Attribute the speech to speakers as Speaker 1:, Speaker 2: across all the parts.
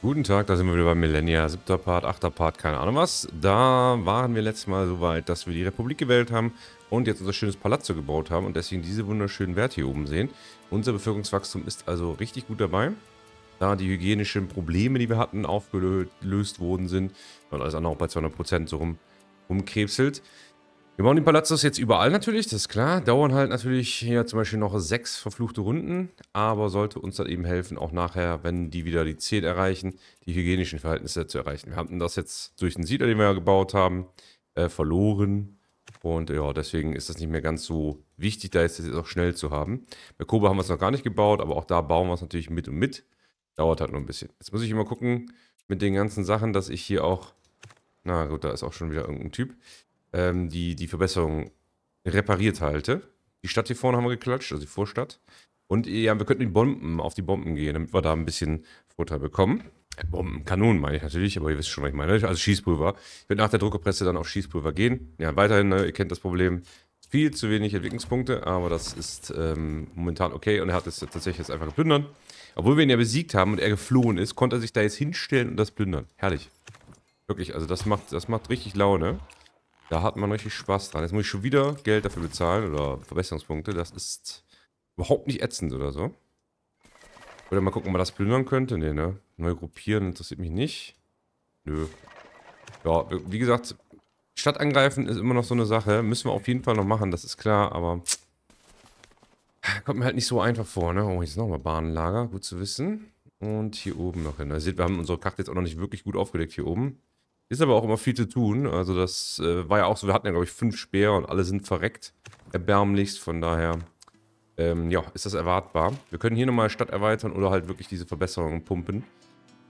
Speaker 1: Guten Tag, da sind wir wieder bei Millennia, siebter Part, achter Part, keine Ahnung was. Da waren wir letztes Mal so weit, dass wir die Republik gewählt haben und jetzt unser schönes Palazzo gebaut haben und deswegen diese wunderschönen Werte hier oben sehen. Unser Bevölkerungswachstum ist also richtig gut dabei, da die hygienischen Probleme, die wir hatten, aufgelöst worden sind und alles andere auch bei 200% so rum, rumkrebselt. Wir bauen die Palazzos jetzt überall natürlich, das ist klar. Dauern halt natürlich hier zum Beispiel noch sechs verfluchte Runden, aber sollte uns dann eben helfen, auch nachher, wenn die wieder die 10 erreichen, die hygienischen Verhältnisse zu erreichen. Wir hatten das jetzt durch den Siedler, den wir ja gebaut haben, äh, verloren. Und ja, deswegen ist das nicht mehr ganz so wichtig, da jetzt, jetzt auch schnell zu haben. Bei Kobe haben wir es noch gar nicht gebaut, aber auch da bauen wir es natürlich mit und mit. Dauert halt nur ein bisschen. Jetzt muss ich immer gucken mit den ganzen Sachen, dass ich hier auch... Na gut, da ist auch schon wieder irgendein Typ ähm, die, die Verbesserung repariert halte. Die Stadt hier vorne haben wir geklatscht, also die Vorstadt. Und ja, wir könnten die Bomben, auf die Bomben gehen, damit wir da ein bisschen Vorteil bekommen. Äh, Bomben, Kanonen meine ich natürlich, aber ihr wisst schon, was ich meine. Also Schießpulver. Ich werde nach der Druckerpresse dann auf Schießpulver gehen. Ja, weiterhin, ne, ihr kennt das Problem. Viel zu wenig Entwicklungspunkte, aber das ist ähm, momentan okay. Und er hat es tatsächlich jetzt einfach geplündert. Obwohl wir ihn ja besiegt haben und er geflohen ist, konnte er sich da jetzt hinstellen und das plündern. Herrlich. Wirklich, also das macht, das macht richtig Laune. Da hat man richtig Spaß dran. Jetzt muss ich schon wieder Geld dafür bezahlen oder Verbesserungspunkte. Das ist überhaupt nicht ätzend oder so. Oder mal gucken, ob man das plündern könnte. Nee, ne? Neu gruppieren interessiert mich nicht. Nö. Ja, wie gesagt, Stadt angreifen ist immer noch so eine Sache. Müssen wir auf jeden Fall noch machen, das ist klar, aber kommt mir halt nicht so einfach vor, ne? Oh, jetzt nochmal Bahnenlager, gut zu wissen. Und hier oben noch hin. Ihr seht, wir haben unsere Karte jetzt auch noch nicht wirklich gut aufgedeckt hier oben. Ist aber auch immer viel zu tun. Also das äh, war ja auch so, wir hatten ja glaube ich fünf Speer und alle sind verreckt. Erbärmlichst, von daher ähm, ja, ist das erwartbar. Wir können hier nochmal Stadt erweitern oder halt wirklich diese Verbesserungen pumpen.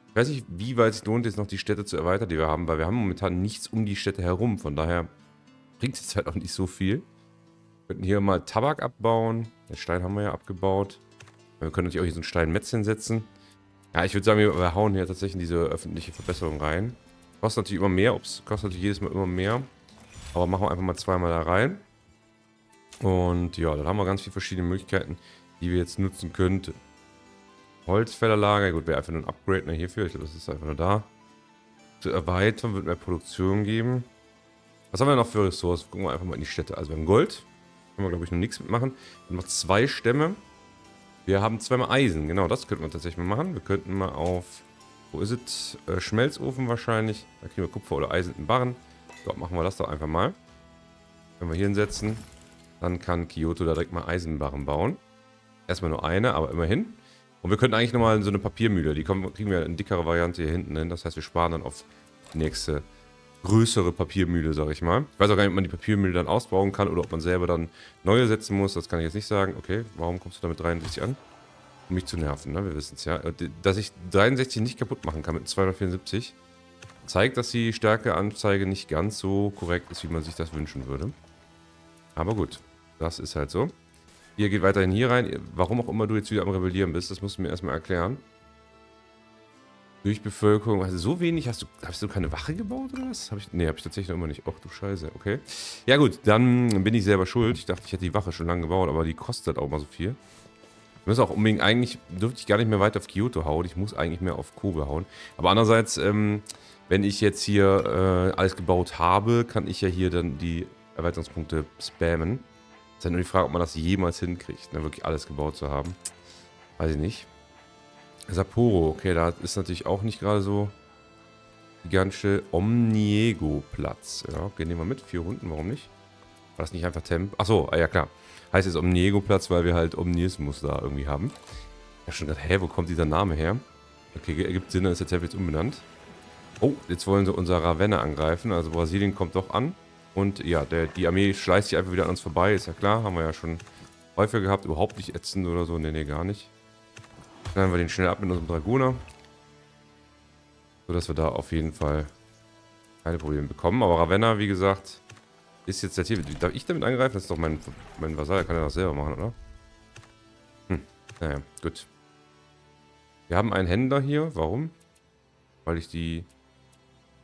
Speaker 1: Ich weiß nicht, wie weit es lohnt, jetzt noch die Städte zu erweitern, die wir haben, weil wir haben momentan nichts um die Städte herum. Von daher bringt es halt auch nicht so viel. Wir könnten hier mal Tabak abbauen. Den Stein haben wir ja abgebaut. Wir können natürlich auch hier so einen Steinmetz setzen. Ja, ich würde sagen, wir hauen hier tatsächlich diese öffentliche Verbesserung rein. Kostet natürlich immer mehr. Ups, kostet natürlich jedes Mal immer mehr. Aber machen wir einfach mal zweimal da rein. Und ja, dann haben wir ganz viele verschiedene Möglichkeiten, die wir jetzt nutzen könnten. Holzfällerlager, gut, wäre einfach nur ein Upgrade ne, hierfür. Ich glaube, das ist einfach nur da. Zu erweitern wird mehr Produktion geben. Was haben wir noch für Ressourcen? Gucken wir einfach mal in die Städte. Also wir haben Gold. Können wir, glaube ich, noch nichts mitmachen. Wir haben noch zwei Stämme. Wir haben zweimal Eisen. Genau, das könnten wir tatsächlich mal machen. Wir könnten mal auf wo ist es? Äh, Schmelzofen wahrscheinlich. Da kriegen wir Kupfer oder Eisen in Barren. So, machen wir das doch einfach mal. Können wir hier hinsetzen. Dann kann Kyoto da direkt mal Eisenbarren bauen. Erstmal nur eine, aber immerhin. Und wir könnten eigentlich nochmal so eine Papiermühle. Die kommen, kriegen wir in dickere Variante hier hinten hin. Das heißt, wir sparen dann auf die nächste größere Papiermühle, sag ich mal. Ich weiß auch gar nicht, ob man die Papiermühle dann ausbauen kann oder ob man selber dann neue setzen muss. Das kann ich jetzt nicht sagen. Okay, warum kommst du damit 63 an? Um mich zu nerven, ne? Wir wissen es ja. Dass ich 63 nicht kaputt machen kann mit 274, zeigt, dass die Stärkeanzeige nicht ganz so korrekt ist, wie man sich das wünschen würde. Aber gut, das ist halt so. Ihr geht weiterhin hier rein. Warum auch immer du jetzt wieder am Rebellieren bist, das musst du mir erstmal erklären. Durch Bevölkerung. Also so wenig hast du. Hast du keine Wache gebaut oder was? Hab ich, nee, habe ich tatsächlich noch immer nicht. Ach du Scheiße, okay. Ja gut, dann bin ich selber schuld. Ich dachte, ich hätte die Wache schon lange gebaut, aber die kostet auch mal so viel. Muss auch unbedingt, eigentlich dürfte ich gar nicht mehr weiter auf Kyoto hauen. Ich muss eigentlich mehr auf Kobe hauen. Aber andererseits, ähm, wenn ich jetzt hier äh, alles gebaut habe, kann ich ja hier dann die Erweiterungspunkte spammen. ist ja nur die Frage, ob man das jemals hinkriegt, ne, wirklich alles gebaut zu haben. Weiß ich nicht. Sapporo, okay, da ist natürlich auch nicht gerade so gigantische Omniego-Platz. Ja, okay, nehmen wir mit. Vier Runden, warum nicht? War das nicht einfach Temp? Achso, ah, ja klar. Heißt jetzt Omniego-Platz, weil wir halt Omnismus da irgendwie haben. Ich hab schon gedacht, hä, wo kommt dieser Name her? Okay, ergibt Sinn, ist der Tempel jetzt umbenannt. Oh, jetzt wollen sie unser Ravenna angreifen. Also Brasilien kommt doch an. Und ja, der, die Armee schleißt sich einfach wieder an uns vorbei. Ist ja klar, haben wir ja schon häufiger gehabt. Überhaupt nicht ätzend oder so. Nee, nee, gar nicht. Knallen wir den schnell ab mit unserem Dragoner. So dass wir da auf jeden Fall keine Probleme bekommen. Aber Ravenna, wie gesagt, ist jetzt der Tier. Darf ich damit angreifen? Das ist doch mein, mein Vasall. Kann er das selber machen, oder? Hm. Naja, gut. Wir haben einen Händler hier. Warum? Weil ich die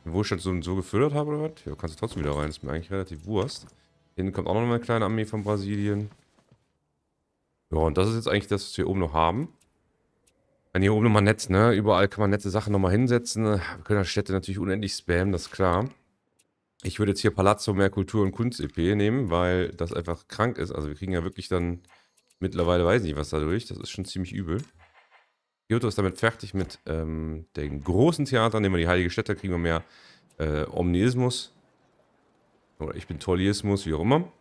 Speaker 1: Wohlstand so, so gefördert habe, oder was? Ja, kannst du trotzdem wieder rein. Das ist mir eigentlich relativ Wurst. Hinten kommt auch noch eine kleine Armee von Brasilien. Ja, und das ist jetzt eigentlich das, was wir oben noch haben. Dann hier oben nochmal Netz, ne? Überall kann man nette Sachen nochmal hinsetzen. Wir können das Städte natürlich unendlich spammen, das ist klar. Ich würde jetzt hier Palazzo mehr Kultur und Kunst EP nehmen, weil das einfach krank ist. Also wir kriegen ja wirklich dann mittlerweile, weiß ich nicht was dadurch. Das ist schon ziemlich übel. Kyoto ist damit fertig mit ähm, den großen Theatern. Nehmen wir die Heilige Städte, kriegen wir mehr äh, Omniismus. Oder ich bin Tolliismus, wie auch immer.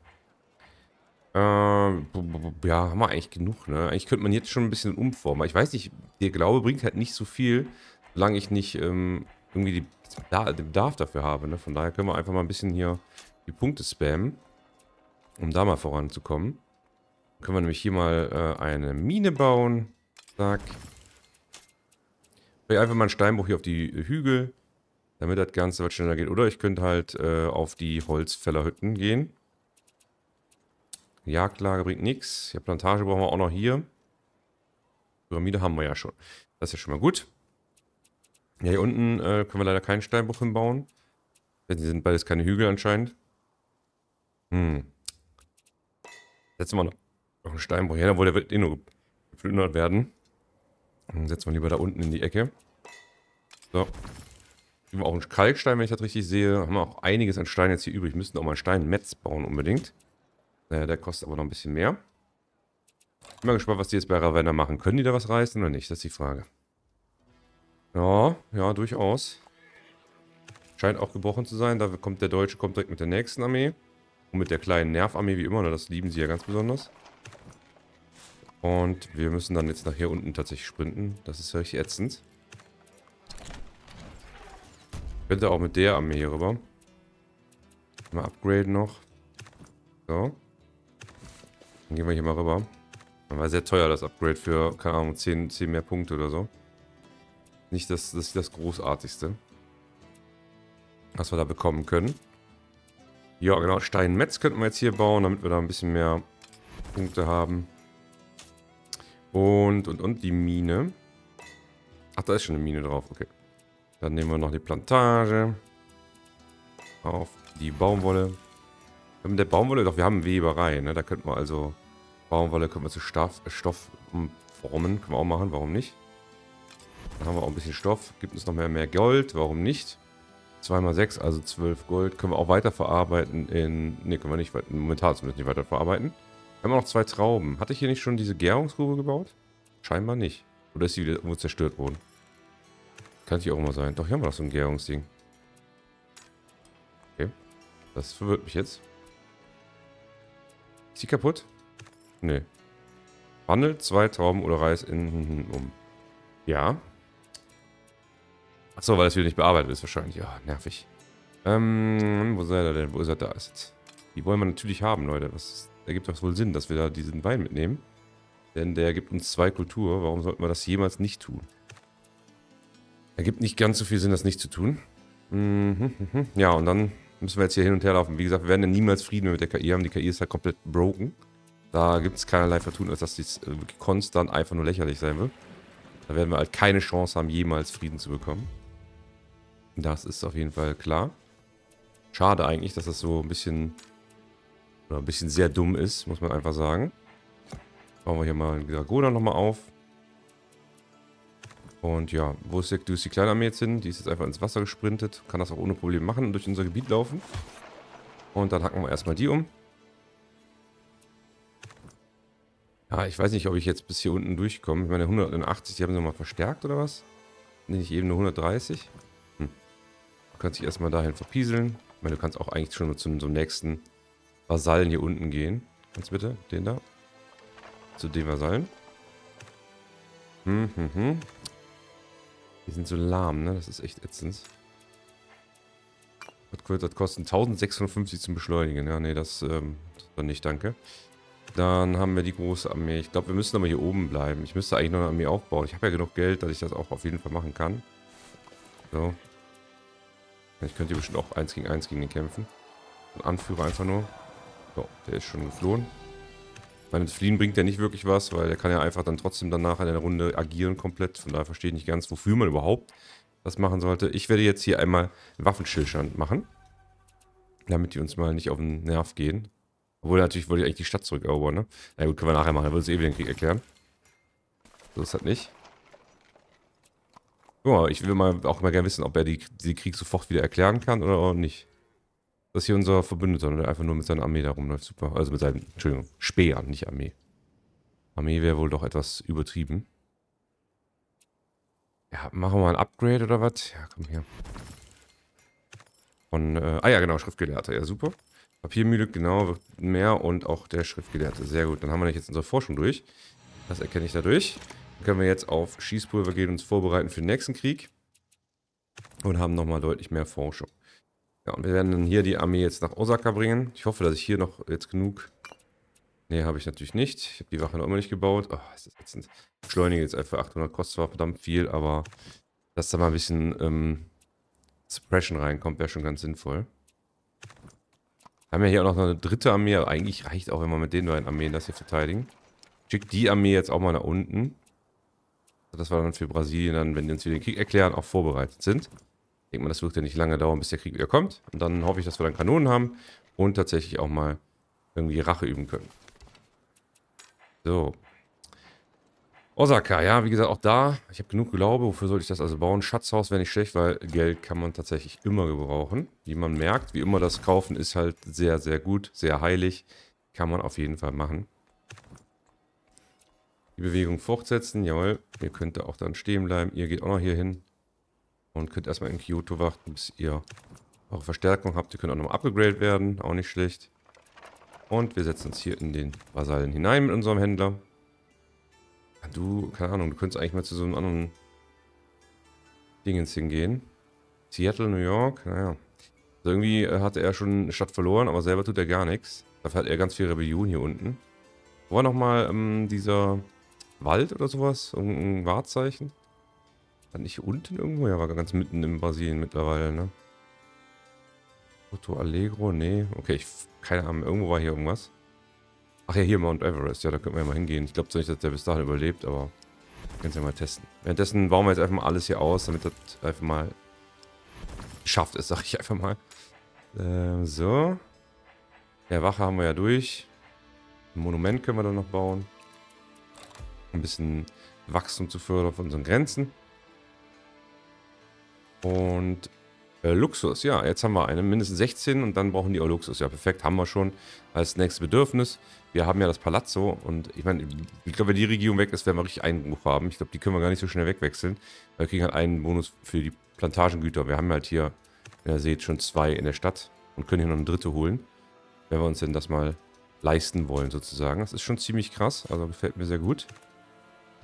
Speaker 1: Äh, ja, haben wir eigentlich genug, ne? Eigentlich könnte man jetzt schon ein bisschen umformen. Ich weiß nicht, der Glaube bringt halt nicht so viel, solange ich nicht ähm, irgendwie die, den Bedarf dafür habe, ne? Von daher können wir einfach mal ein bisschen hier die Punkte spammen, um da mal voranzukommen. Können wir nämlich hier mal äh, eine Mine bauen. Zack. Einfach mal einen Steinbruch hier auf die Hügel, damit das Ganze was schneller geht. Oder ich könnte halt äh, auf die Holzfällerhütten gehen. Jagdlager bringt nichts. Ja, Plantage brauchen wir auch noch hier. Pyramide haben wir ja schon. Das ist ja schon mal gut. Ja, hier unten äh, können wir leider keinen Steinbruch hinbauen. Die sind beides keine Hügel anscheinend. Hm. Setzen wir noch einen Steinbruch her, obwohl der wird eh nur geplündert werden. Dann setzen wir lieber da unten in die Ecke. So. Haben wir auch einen Kalkstein, wenn ich das richtig sehe. Haben wir auch einiges an Stein jetzt hier übrig. Müssten auch mal einen Steinmetz bauen unbedingt. Naja, der kostet aber noch ein bisschen mehr. Bin mal gespannt, was die jetzt bei Ravenna machen. Können die da was reißen oder nicht? Das ist die Frage. Ja, ja, durchaus. Scheint auch gebrochen zu sein. Da kommt der Deutsche kommt direkt mit der nächsten Armee. Und mit der kleinen Nervarmee wie immer. Ne? Das lieben sie ja ganz besonders. Und wir müssen dann jetzt nach hier unten tatsächlich sprinten. Das ist ja richtig ätzend. Könnte auch mit der Armee hier rüber. Mal upgraden noch. So. Dann gehen wir hier mal rüber. Dann war sehr teuer das Upgrade für, keine Ahnung, 10, 10 mehr Punkte oder so. Nicht das, das, das Großartigste. Was wir da bekommen können. Ja, genau. Steinmetz könnten wir jetzt hier bauen, damit wir da ein bisschen mehr Punkte haben. Und, und, und die Mine. Ach, da ist schon eine Mine drauf. Okay. Dann nehmen wir noch die Plantage. Auf die Baumwolle. Mit der Baumwolle, doch, wir haben Weberei, ne? Da könnten wir also Baumwolle können wir zu Stoff, Stoff formen. Können wir auch machen, warum nicht? Dann haben wir auch ein bisschen Stoff. Gibt uns noch mehr, mehr Gold, warum nicht? 2 mal 6, also 12 Gold. Können wir auch weiterverarbeiten in... Ne, können wir nicht, momentan zumindest nicht weiterverarbeiten. Wir haben noch zwei Trauben. Hatte ich hier nicht schon diese Gärungsgrube gebaut? Scheinbar nicht. Oder ist sie wieder irgendwo zerstört worden? Kann die auch mal sein. Doch, hier haben wir noch so ein Gärungsding. Okay. Das verwirrt mich jetzt. Ist die kaputt? Nee. Wandelt zwei Trauben oder Reis in um. Ja. Achso, weil das wieder nicht bearbeitet ist wahrscheinlich. Ja, nervig. Ähm, wo seid ihr denn? Wo ist er da? Ist Die wollen wir natürlich haben, Leute. Das ergibt doch wohl Sinn, dass wir da diesen Wein mitnehmen. Denn der gibt uns zwei Kultur. Warum sollten wir das jemals nicht tun? Ergibt nicht ganz so viel Sinn, das nicht zu tun. Mhm, mhm. Ja, und dann müssen wir jetzt hier hin und her laufen. Wie gesagt, wir werden ja niemals Frieden mit der KI haben. Die KI ist halt komplett broken. Da gibt es keinerlei Vertun, als dass dies äh, konstant einfach nur lächerlich sein wird. Da werden wir halt keine Chance haben, jemals Frieden zu bekommen. Das ist auf jeden Fall klar. Schade eigentlich, dass das so ein bisschen, oder ein bisschen sehr dumm ist, muss man einfach sagen. Bauen wir hier mal den Dragoner nochmal auf. Und ja, wo ist, der, wo ist die kleine Armee jetzt hin? Die ist jetzt einfach ins Wasser gesprintet. Kann das auch ohne Probleme machen und durch unser Gebiet laufen. Und dann hacken wir erstmal die um. Ja, ich weiß nicht, ob ich jetzt bis hier unten durchkomme. Ich meine, 180, die haben sie nochmal verstärkt oder was? Nicht eben nur 130? Kannst dich erstmal dahin verpieseln. Ich meine, du kannst auch eigentlich schon zum, zum nächsten Vasallen hier unten gehen. Kannst bitte? Den da? Zu den Vasallen. Hm, hm, hm. Die sind so lahm, ne? Das ist echt ätzend. Das kosten 1650 zum Beschleunigen. Ja, nee, das, ähm, das nicht, danke. Dann haben wir die große Armee. Ich glaube, wir müssen aber hier oben bleiben. Ich müsste eigentlich noch eine Armee aufbauen. Ich habe ja genug Geld, dass ich das auch auf jeden Fall machen kann. So. Ich könnte hier bestimmt auch 1 gegen 1 gegen den kämpfen. Ein Anführer einfach nur. So, der ist schon geflohen. Ich meine, das Fliehen bringt ja nicht wirklich was, weil der kann ja einfach dann trotzdem danach in der Runde agieren komplett. Von daher verstehe ich nicht ganz, wofür man überhaupt das machen sollte. Ich werde jetzt hier einmal Waffenstillstand machen. Damit die uns mal nicht auf den Nerv gehen. Obwohl, natürlich wollte ich eigentlich die Stadt zurückerobern, ne? Na gut, können wir nachher machen. Dann wird es eh wieder den Krieg erklären. So ist das nicht. Guck mal, ich will mal auch mal gerne wissen, ob er die, die Krieg sofort wieder erklären kann oder nicht. Das ist hier unser Verbündeter, der einfach nur mit seiner Armee da rumläuft. Super. Also mit seinen, Entschuldigung, Speeren, nicht Armee. Armee wäre wohl doch etwas übertrieben. Ja, machen wir mal ein Upgrade oder was? Ja, komm hier. Von, äh, ah ja, genau, Schriftgelehrter. Ja, super. Papiermühle, genau, wird mehr und auch der Schriftgelehrte. Sehr gut. Dann haben wir jetzt unsere Forschung durch. Das erkenne ich dadurch. Können wir jetzt auf Schießpulver gehen und uns vorbereiten für den nächsten Krieg. Und haben nochmal deutlich mehr Forschung. Ja, und wir werden dann hier die Armee jetzt nach Osaka bringen. Ich hoffe, dass ich hier noch jetzt genug... Ne, habe ich natürlich nicht. Ich habe die Wache noch immer nicht gebaut. Oh, ist das ätzend. Beschleunige jetzt einfach 800, kostet zwar verdammt viel, aber dass da mal ein bisschen ähm, Suppression reinkommt, wäre schon ganz sinnvoll. Wir haben ja hier auch noch eine dritte Armee, eigentlich reicht auch, wenn wir mit den beiden Armeen das hier verteidigen. Schickt die Armee jetzt auch mal nach unten. Dass wir dann für Brasilien dann, wenn die uns wieder den Krieg erklären, auch vorbereitet sind. Ich denke mal, das wird ja nicht lange dauern, bis der Krieg wieder kommt. Und dann hoffe ich, dass wir dann Kanonen haben und tatsächlich auch mal irgendwie Rache üben können. So, Osaka, ja, wie gesagt, auch da, ich habe genug Glaube, wofür sollte ich das also bauen? Schatzhaus wäre nicht schlecht, weil Geld kann man tatsächlich immer gebrauchen. Wie man merkt, wie immer das Kaufen ist halt sehr, sehr gut, sehr heilig. Kann man auf jeden Fall machen. Die Bewegung fortsetzen, jawohl. Ihr könnt da auch dann stehen bleiben. Ihr geht auch noch hier hin. Und könnt erstmal in Kyoto warten, bis ihr eure Verstärkung habt. Ihr könnt auch nochmal abgegradet werden, auch nicht schlecht. Und wir setzen uns hier in den Vasallen hinein mit unserem Händler. Du, keine Ahnung, du könntest eigentlich mal zu so einem anderen Dingens hingehen. Seattle, New York, naja. Also irgendwie äh, hatte er schon eine Stadt verloren, aber selber tut er gar nichts. Dafür hat er ganz viel Rebellion hier unten. Wo war nochmal ähm, dieser Wald oder sowas? Irgendein Wahrzeichen? War nicht unten irgendwo? Ja, war ganz mitten in Brasilien mittlerweile, ne? Porto Alegro? Nee. Okay, ich, keine Ahnung. Irgendwo war hier irgendwas. Ach ja, hier Mount Everest. Ja, da könnten wir ja mal hingehen. Ich glaube zwar nicht, dass der bis dahin überlebt, aber können Sie ja mal testen. Währenddessen bauen wir jetzt einfach mal alles hier aus, damit das einfach mal geschafft ist, sag ich einfach mal. Äh, so. Ja, Wache haben wir ja durch. Ein Monument können wir dann noch bauen. Ein bisschen Wachstum zu fördern von unseren Grenzen. Und äh, Luxus, ja, jetzt haben wir eine, mindestens 16 und dann brauchen die auch Luxus. Ja, perfekt, haben wir schon als nächstes Bedürfnis. Wir haben ja das Palazzo und ich meine, ich glaube, wenn die Regierung weg ist, werden wir richtig Einbruch haben. Ich glaube, die können wir gar nicht so schnell wegwechseln. Wir kriegen halt einen Bonus für die Plantagengüter. Wir haben halt hier, ihr seht, schon zwei in der Stadt und können hier noch eine dritte holen, wenn wir uns denn das mal leisten wollen, sozusagen. Das ist schon ziemlich krass, also gefällt mir sehr gut.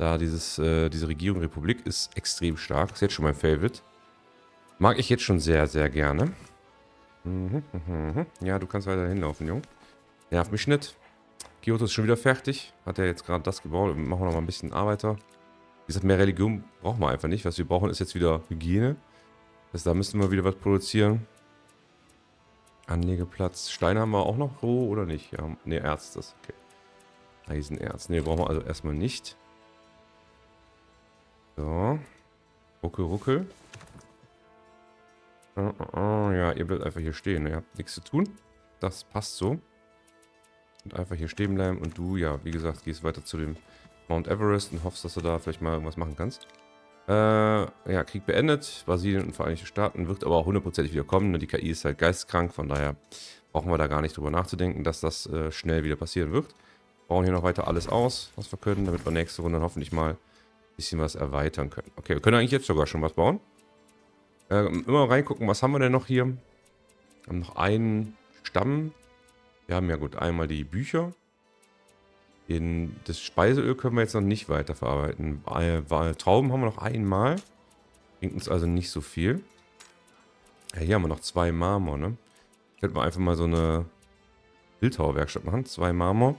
Speaker 1: Da dieses, äh, diese Regierung Republik ist extrem stark. Ist jetzt schon mein Favorite. Mag ich jetzt schon sehr, sehr gerne. Mhm, mhm, mhm. Ja, du kannst weiter hinlaufen, Jung. Nerv mich nicht. Kyoto ist schon wieder fertig. Hat er jetzt gerade das gebaut. Machen wir noch mal ein bisschen Arbeiter. Wie gesagt, mehr Religion brauchen wir einfach nicht. Was wir brauchen, ist jetzt wieder Hygiene. Das heißt, da müssen wir wieder was produzieren. Anlegeplatz. Steine haben wir auch noch roh oder nicht? Ja, ne, Erz, das okay. Eisenerz. Ne, brauchen wir also erstmal nicht. So. Ruckel, ruckel. Oh, oh, oh, ja, ihr bleibt einfach hier stehen. Ihr habt nichts zu tun. Das passt so. Und einfach hier stehen bleiben. Und du, ja, wie gesagt, gehst weiter zu dem Mount Everest und hoffst, dass du da vielleicht mal irgendwas machen kannst. Äh, ja, Krieg beendet. Brasilien und Vereinigte Staaten wird aber auch hundertprozentig wieder kommen. Die KI ist halt geisteskrank, von daher brauchen wir da gar nicht drüber nachzudenken, dass das äh, schnell wieder passieren wird. Bauen hier noch weiter alles aus, was wir können, damit wir nächste Runde dann hoffentlich mal bisschen was erweitern können. Okay, wir können eigentlich jetzt sogar schon was bauen. Äh, immer reingucken, was haben wir denn noch hier? Wir haben noch einen Stamm. Wir haben ja gut einmal die Bücher. In das Speiseöl können wir jetzt noch nicht weiterverarbeiten. Trauben haben wir noch einmal. Bringt uns also nicht so viel. Ja, hier haben wir noch zwei Marmor, ne? Könnten wir einfach mal so eine Bildhauerwerkstatt machen. Zwei Marmor.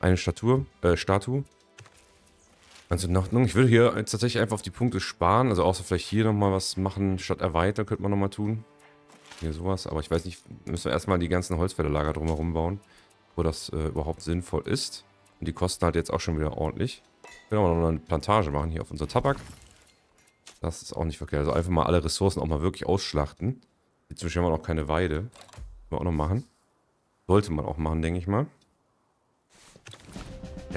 Speaker 1: Eine Statue, äh, Statue. Ganz in Ordnung. Ich würde hier jetzt tatsächlich einfach auf die Punkte sparen. Also außer vielleicht hier nochmal was machen, statt erweitern, könnte man nochmal tun. Hier sowas. Aber ich weiß nicht, müssen wir erstmal die ganzen Holzfällerlager drumherum bauen, wo das äh, überhaupt sinnvoll ist. Und die kosten halt jetzt auch schon wieder ordentlich. Wir können auch noch eine Plantage machen hier auf unser Tabak. Das ist auch nicht verkehrt. Also einfach mal alle Ressourcen auch mal wirklich ausschlachten. Inzwischen haben wir noch keine Weide. Können wir auch noch machen. Sollte man auch machen, denke ich mal.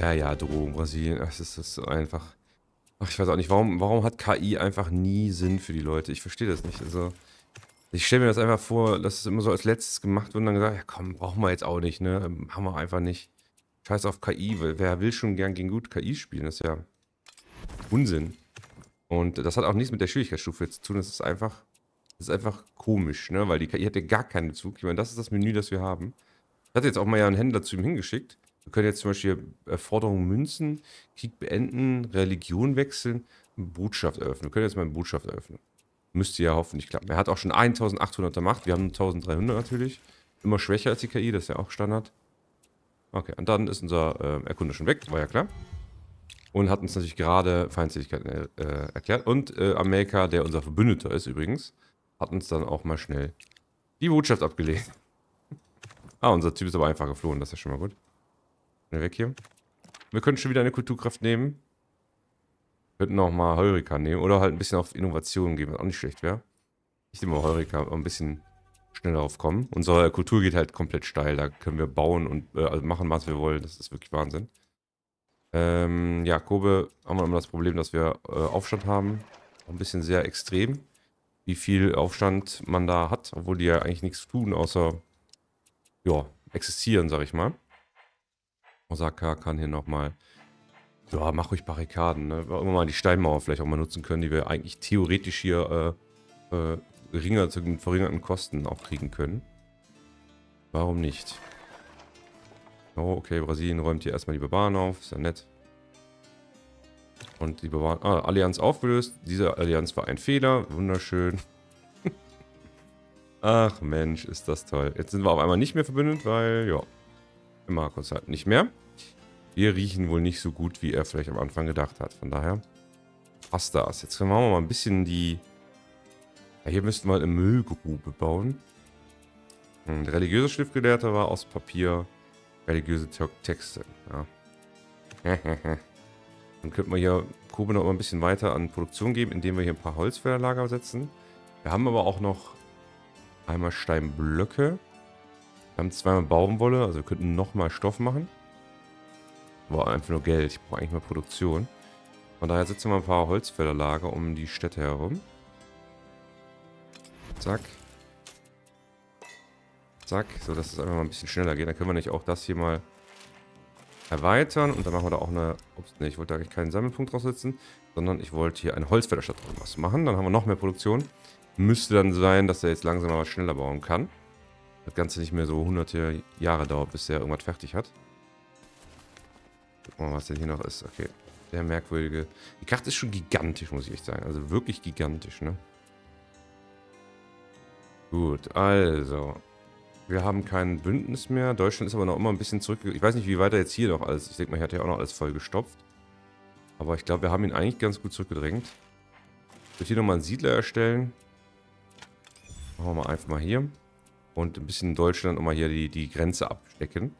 Speaker 1: Ja, ja, Drogen, Brasilien, das ist, das ist einfach... Ach, ich weiß auch nicht, warum, warum hat KI einfach nie Sinn für die Leute? Ich verstehe das nicht. Also, ich stelle mir das einfach vor, dass es immer so als letztes gemacht wird und dann gesagt, ja komm, brauchen wir jetzt auch nicht, ne? Haben wir einfach nicht. Scheiß auf KI, wer will schon gern gegen gut KI spielen? Das ist ja Unsinn. Und das hat auch nichts mit der Schwierigkeitsstufe zu tun. Das ist einfach, das ist einfach komisch, ne? Weil die KI hat ja gar keinen Bezug. Ich meine, das ist das Menü, das wir haben. Ich hatte jetzt auch mal ja einen Händler zu ihm hingeschickt. Wir können jetzt zum Beispiel Erforderungen münzen, Krieg beenden, Religion wechseln, Botschaft eröffnen. Wir können jetzt mal eine Botschaft eröffnen. Müsste ja hoffentlich klappen. Er hat auch schon 1800er Macht. Wir haben 1300 natürlich. Immer schwächer als die KI, das ist ja auch Standard. Okay, und dann ist unser äh, Erkunde schon weg, war ja klar. Und hat uns natürlich gerade Feindseligkeiten äh, erklärt. Und äh, Amerika, der unser Verbündeter ist übrigens, hat uns dann auch mal schnell die Botschaft abgelegt. ah, unser Typ ist aber einfach geflohen, das ist ja schon mal gut. Schnell weg hier. Wir können schon wieder eine Kulturkraft nehmen. Könnten auch mal Heurika nehmen oder halt ein bisschen auf Innovation gehen, was auch nicht schlecht wäre. Ich nehme mal Heurika, ein bisschen schneller darauf kommen. Unsere Kultur geht halt komplett steil. Da können wir bauen und äh, also machen, was wir wollen. Das ist wirklich Wahnsinn. Ähm, ja, Kobe haben wir immer das Problem, dass wir äh, Aufstand haben. Ein bisschen sehr extrem, wie viel Aufstand man da hat, obwohl die ja eigentlich nichts tun, außer ja, existieren, sag ich mal. Osaka kann hier nochmal, ja, mach ruhig Barrikaden, ne? Irgendwann mal die Steinmauer vielleicht auch mal nutzen können, die wir eigentlich theoretisch hier äh, äh, geringer, zu verringerten Kosten auch kriegen können. Warum nicht? Oh, okay, Brasilien räumt hier erstmal die Barbaren auf. Ist ja nett. Und die Barbaren... Ah, Allianz aufgelöst. Diese Allianz war ein Fehler. Wunderschön. Ach Mensch, ist das toll. Jetzt sind wir auf einmal nicht mehr verbündet, weil, ja, Markus halt nicht mehr. Wir riechen wohl nicht so gut, wie er vielleicht am Anfang gedacht hat. Von daher passt das. Jetzt machen wir mal ein bisschen die... Ja, hier müssten wir eine Müllgrube bauen. Hm, der religiöse Schriftgelehrte war aus Papier religiöse Texte. Ja. Dann könnten wir hier Kobe noch mal ein bisschen weiter an Produktion geben, indem wir hier ein paar Holzfällerlager setzen. Wir haben aber auch noch einmal Steinblöcke. Wir haben zweimal Baumwolle, also wir könnten nochmal Stoff machen. Aber einfach nur Geld. Ich brauche eigentlich mal Produktion. Von daher setzen wir ein paar Holzfällerlager um die Städte herum. Zack. Zack, so dass es einfach mal ein bisschen schneller geht. Dann können wir nicht auch das hier mal erweitern. Und dann machen wir da auch eine... Ups, ne, ich wollte eigentlich keinen Sammelpunkt draufsetzen, sondern ich wollte hier eine Holzfällerstadt was machen. Dann haben wir noch mehr Produktion. Müsste dann sein, dass er jetzt langsam mal schneller bauen kann. Das Ganze nicht mehr so hunderte Jahre dauert, bis er irgendwas fertig hat. Gucken wir mal, was denn hier noch ist. Okay, sehr merkwürdige... Die Karte ist schon gigantisch, muss ich echt sagen. Also wirklich gigantisch, ne? Gut, also... Wir haben kein Bündnis mehr. Deutschland ist aber noch immer ein bisschen zurück. Ich weiß nicht, wie weit er jetzt hier noch alles... Ich denke mal, er hat ja auch noch alles voll gestopft. Aber ich glaube, wir haben ihn eigentlich ganz gut zurückgedrängt. Ich würde hier nochmal einen Siedler erstellen. Machen wir mal einfach mal hier. Und ein bisschen in Deutschland nochmal hier die, die Grenze abstecken.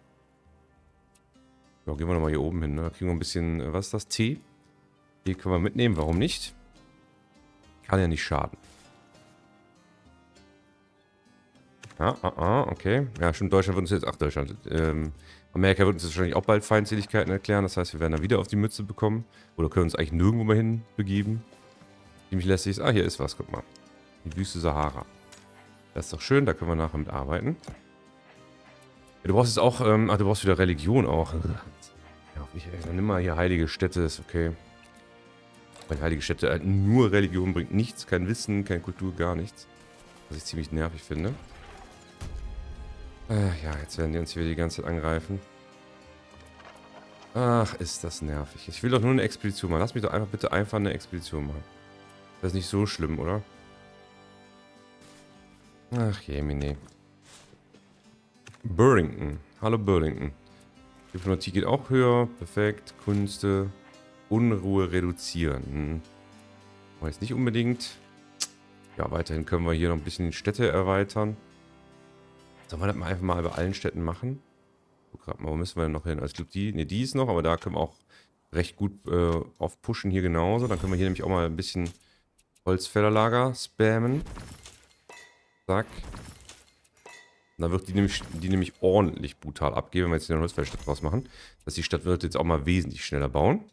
Speaker 1: Ja, gehen wir nochmal hier oben hin. Ne? Da kriegen wir ein bisschen, äh, was ist das? Tee. Hier können wir mitnehmen, warum nicht? Kann ja nicht schaden. Ja, ah, ah, okay. Ja, schon Deutschland wird uns jetzt, ach Deutschland, ähm, Amerika wird uns jetzt wahrscheinlich auch bald Feindseligkeiten erklären. Das heißt, wir werden dann wieder auf die Mütze bekommen. Oder können uns eigentlich nirgendwo mehr hin begeben. Ziemlich lästig ist. Ah, hier ist was, guck mal. Die Wüste Sahara. Das ist doch schön, da können wir nachher mit arbeiten. Ja, du brauchst jetzt auch, ähm, ach, du brauchst wieder Religion auch. Ja, ich, dann nimm mal hier heilige Städte, ist okay. Weil heilige Städte, halt nur Religion bringt nichts, kein Wissen, keine Kultur, gar nichts. Was ich ziemlich nervig finde. Ach ja, jetzt werden die uns hier die ganze Zeit angreifen. Ach, ist das nervig. Ich will doch nur eine Expedition machen. Lass mich doch einfach bitte einfach eine Expedition machen. Das ist nicht so schlimm, oder? Ach jemine. Burlington. Hallo Burlington. Diplomatie geht auch höher. Perfekt. Kunste. Unruhe reduzieren. Hm. Weiß nicht unbedingt. Ja, weiterhin können wir hier noch ein bisschen die Städte erweitern. Sollen wir das mal einfach mal bei allen Städten machen? Guck grad mal, wo müssen wir denn noch hin? Also ich glaube, die, ne, die ist noch, aber da können wir auch recht gut äh, auf hier genauso. Dann können wir hier nämlich auch mal ein bisschen Holzfällerlager spammen. Zack. Dann wird die nämlich, die nämlich ordentlich brutal abgeben, wenn wir jetzt eine Holzfällerstadt draus machen. Dass die Stadt wird jetzt auch mal wesentlich schneller bauen.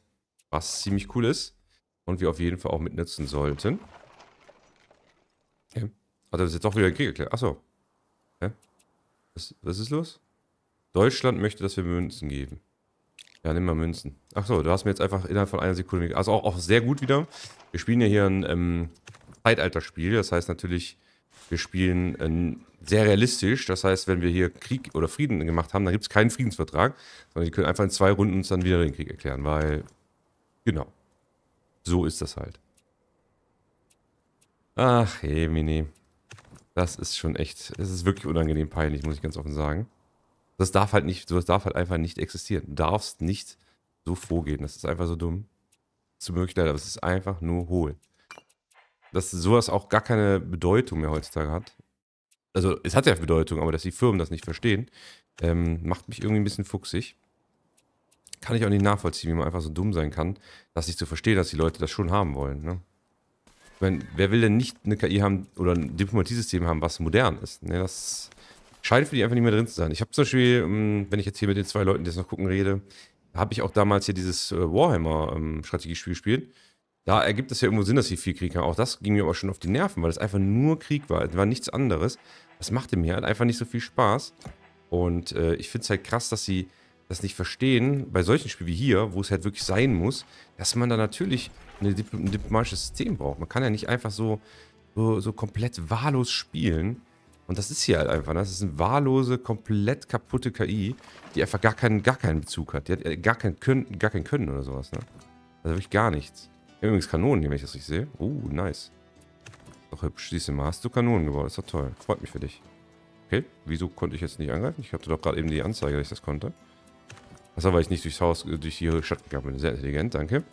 Speaker 1: Was ziemlich cool ist. und wir auf jeden Fall auch mitnutzen sollten. Okay. Hat er das jetzt doch wieder Krieg erklärt? Achso. Okay. Was, was ist los? Deutschland möchte, dass wir Münzen geben. Ja, nimm mal Münzen. Achso, du hast mir jetzt einfach innerhalb von einer Sekunde... Also auch, auch sehr gut wieder. Wir spielen ja hier ein ähm, Zeitalterspiel. Das heißt natürlich, wir spielen äh, sehr realistisch. Das heißt, wenn wir hier Krieg oder Frieden gemacht haben, dann gibt es keinen Friedensvertrag. Sondern die können einfach in zwei Runden uns dann wieder den Krieg erklären. Weil, genau. So ist das halt. Ach, Emini. Das ist schon echt, es ist wirklich unangenehm peinlich, muss ich ganz offen sagen. Das darf halt nicht, sowas darf halt einfach nicht existieren. Du darfst nicht so vorgehen. Das ist einfach so dumm. Zu Möglichkeit, aber es ist einfach nur hohl. Dass sowas auch gar keine Bedeutung mehr heutzutage hat. Also, es hat ja Bedeutung, aber dass die Firmen das nicht verstehen, ähm, macht mich irgendwie ein bisschen fuchsig. Kann ich auch nicht nachvollziehen, wie man einfach so dumm sein kann, dass ich zu verstehen, dass die Leute das schon haben wollen. Ne? Ich meine, wer will denn nicht eine KI haben oder ein Diplomatiesystem haben, was modern ist? Ne, das scheint für die einfach nicht mehr drin zu sein. Ich habe zum Beispiel, ähm, wenn ich jetzt hier mit den zwei Leuten, die jetzt noch gucken, rede, habe ich auch damals hier dieses äh, Warhammer-Strategiespiel ähm, gespielt. Da ergibt es ja irgendwo Sinn, dass sie viel Krieg haben. Auch das ging mir aber schon auf die Nerven, weil es einfach nur Krieg war. Es war nichts anderes. Das machte mir halt einfach nicht so viel Spaß. Und äh, ich finde es halt krass, dass sie das nicht verstehen, bei solchen Spielen wie hier, wo es halt wirklich sein muss, dass man da natürlich ein diplomatisches System braucht. Man kann ja nicht einfach so, so, so komplett wahllos spielen und das ist hier halt einfach, ne? das ist eine wahllose, komplett kaputte KI, die einfach gar keinen, gar keinen Bezug hat. Die hat äh, gar kein Können, gar kein Können oder sowas, ne? Also wirklich gar nichts. Übrigens Kanonen hier, wenn ich das richtig sehe. Uh, nice. Doch hübsch, siehst du mal, hast du Kanonen gebaut, das ist doch toll. Freut mich für dich. Okay, wieso konnte ich jetzt nicht angreifen? Ich hatte doch gerade eben die Anzeige, dass ich das konnte. Achso, weil ich nicht durchs Haus, durch die Stadt gegangen bin. Sehr intelligent, danke.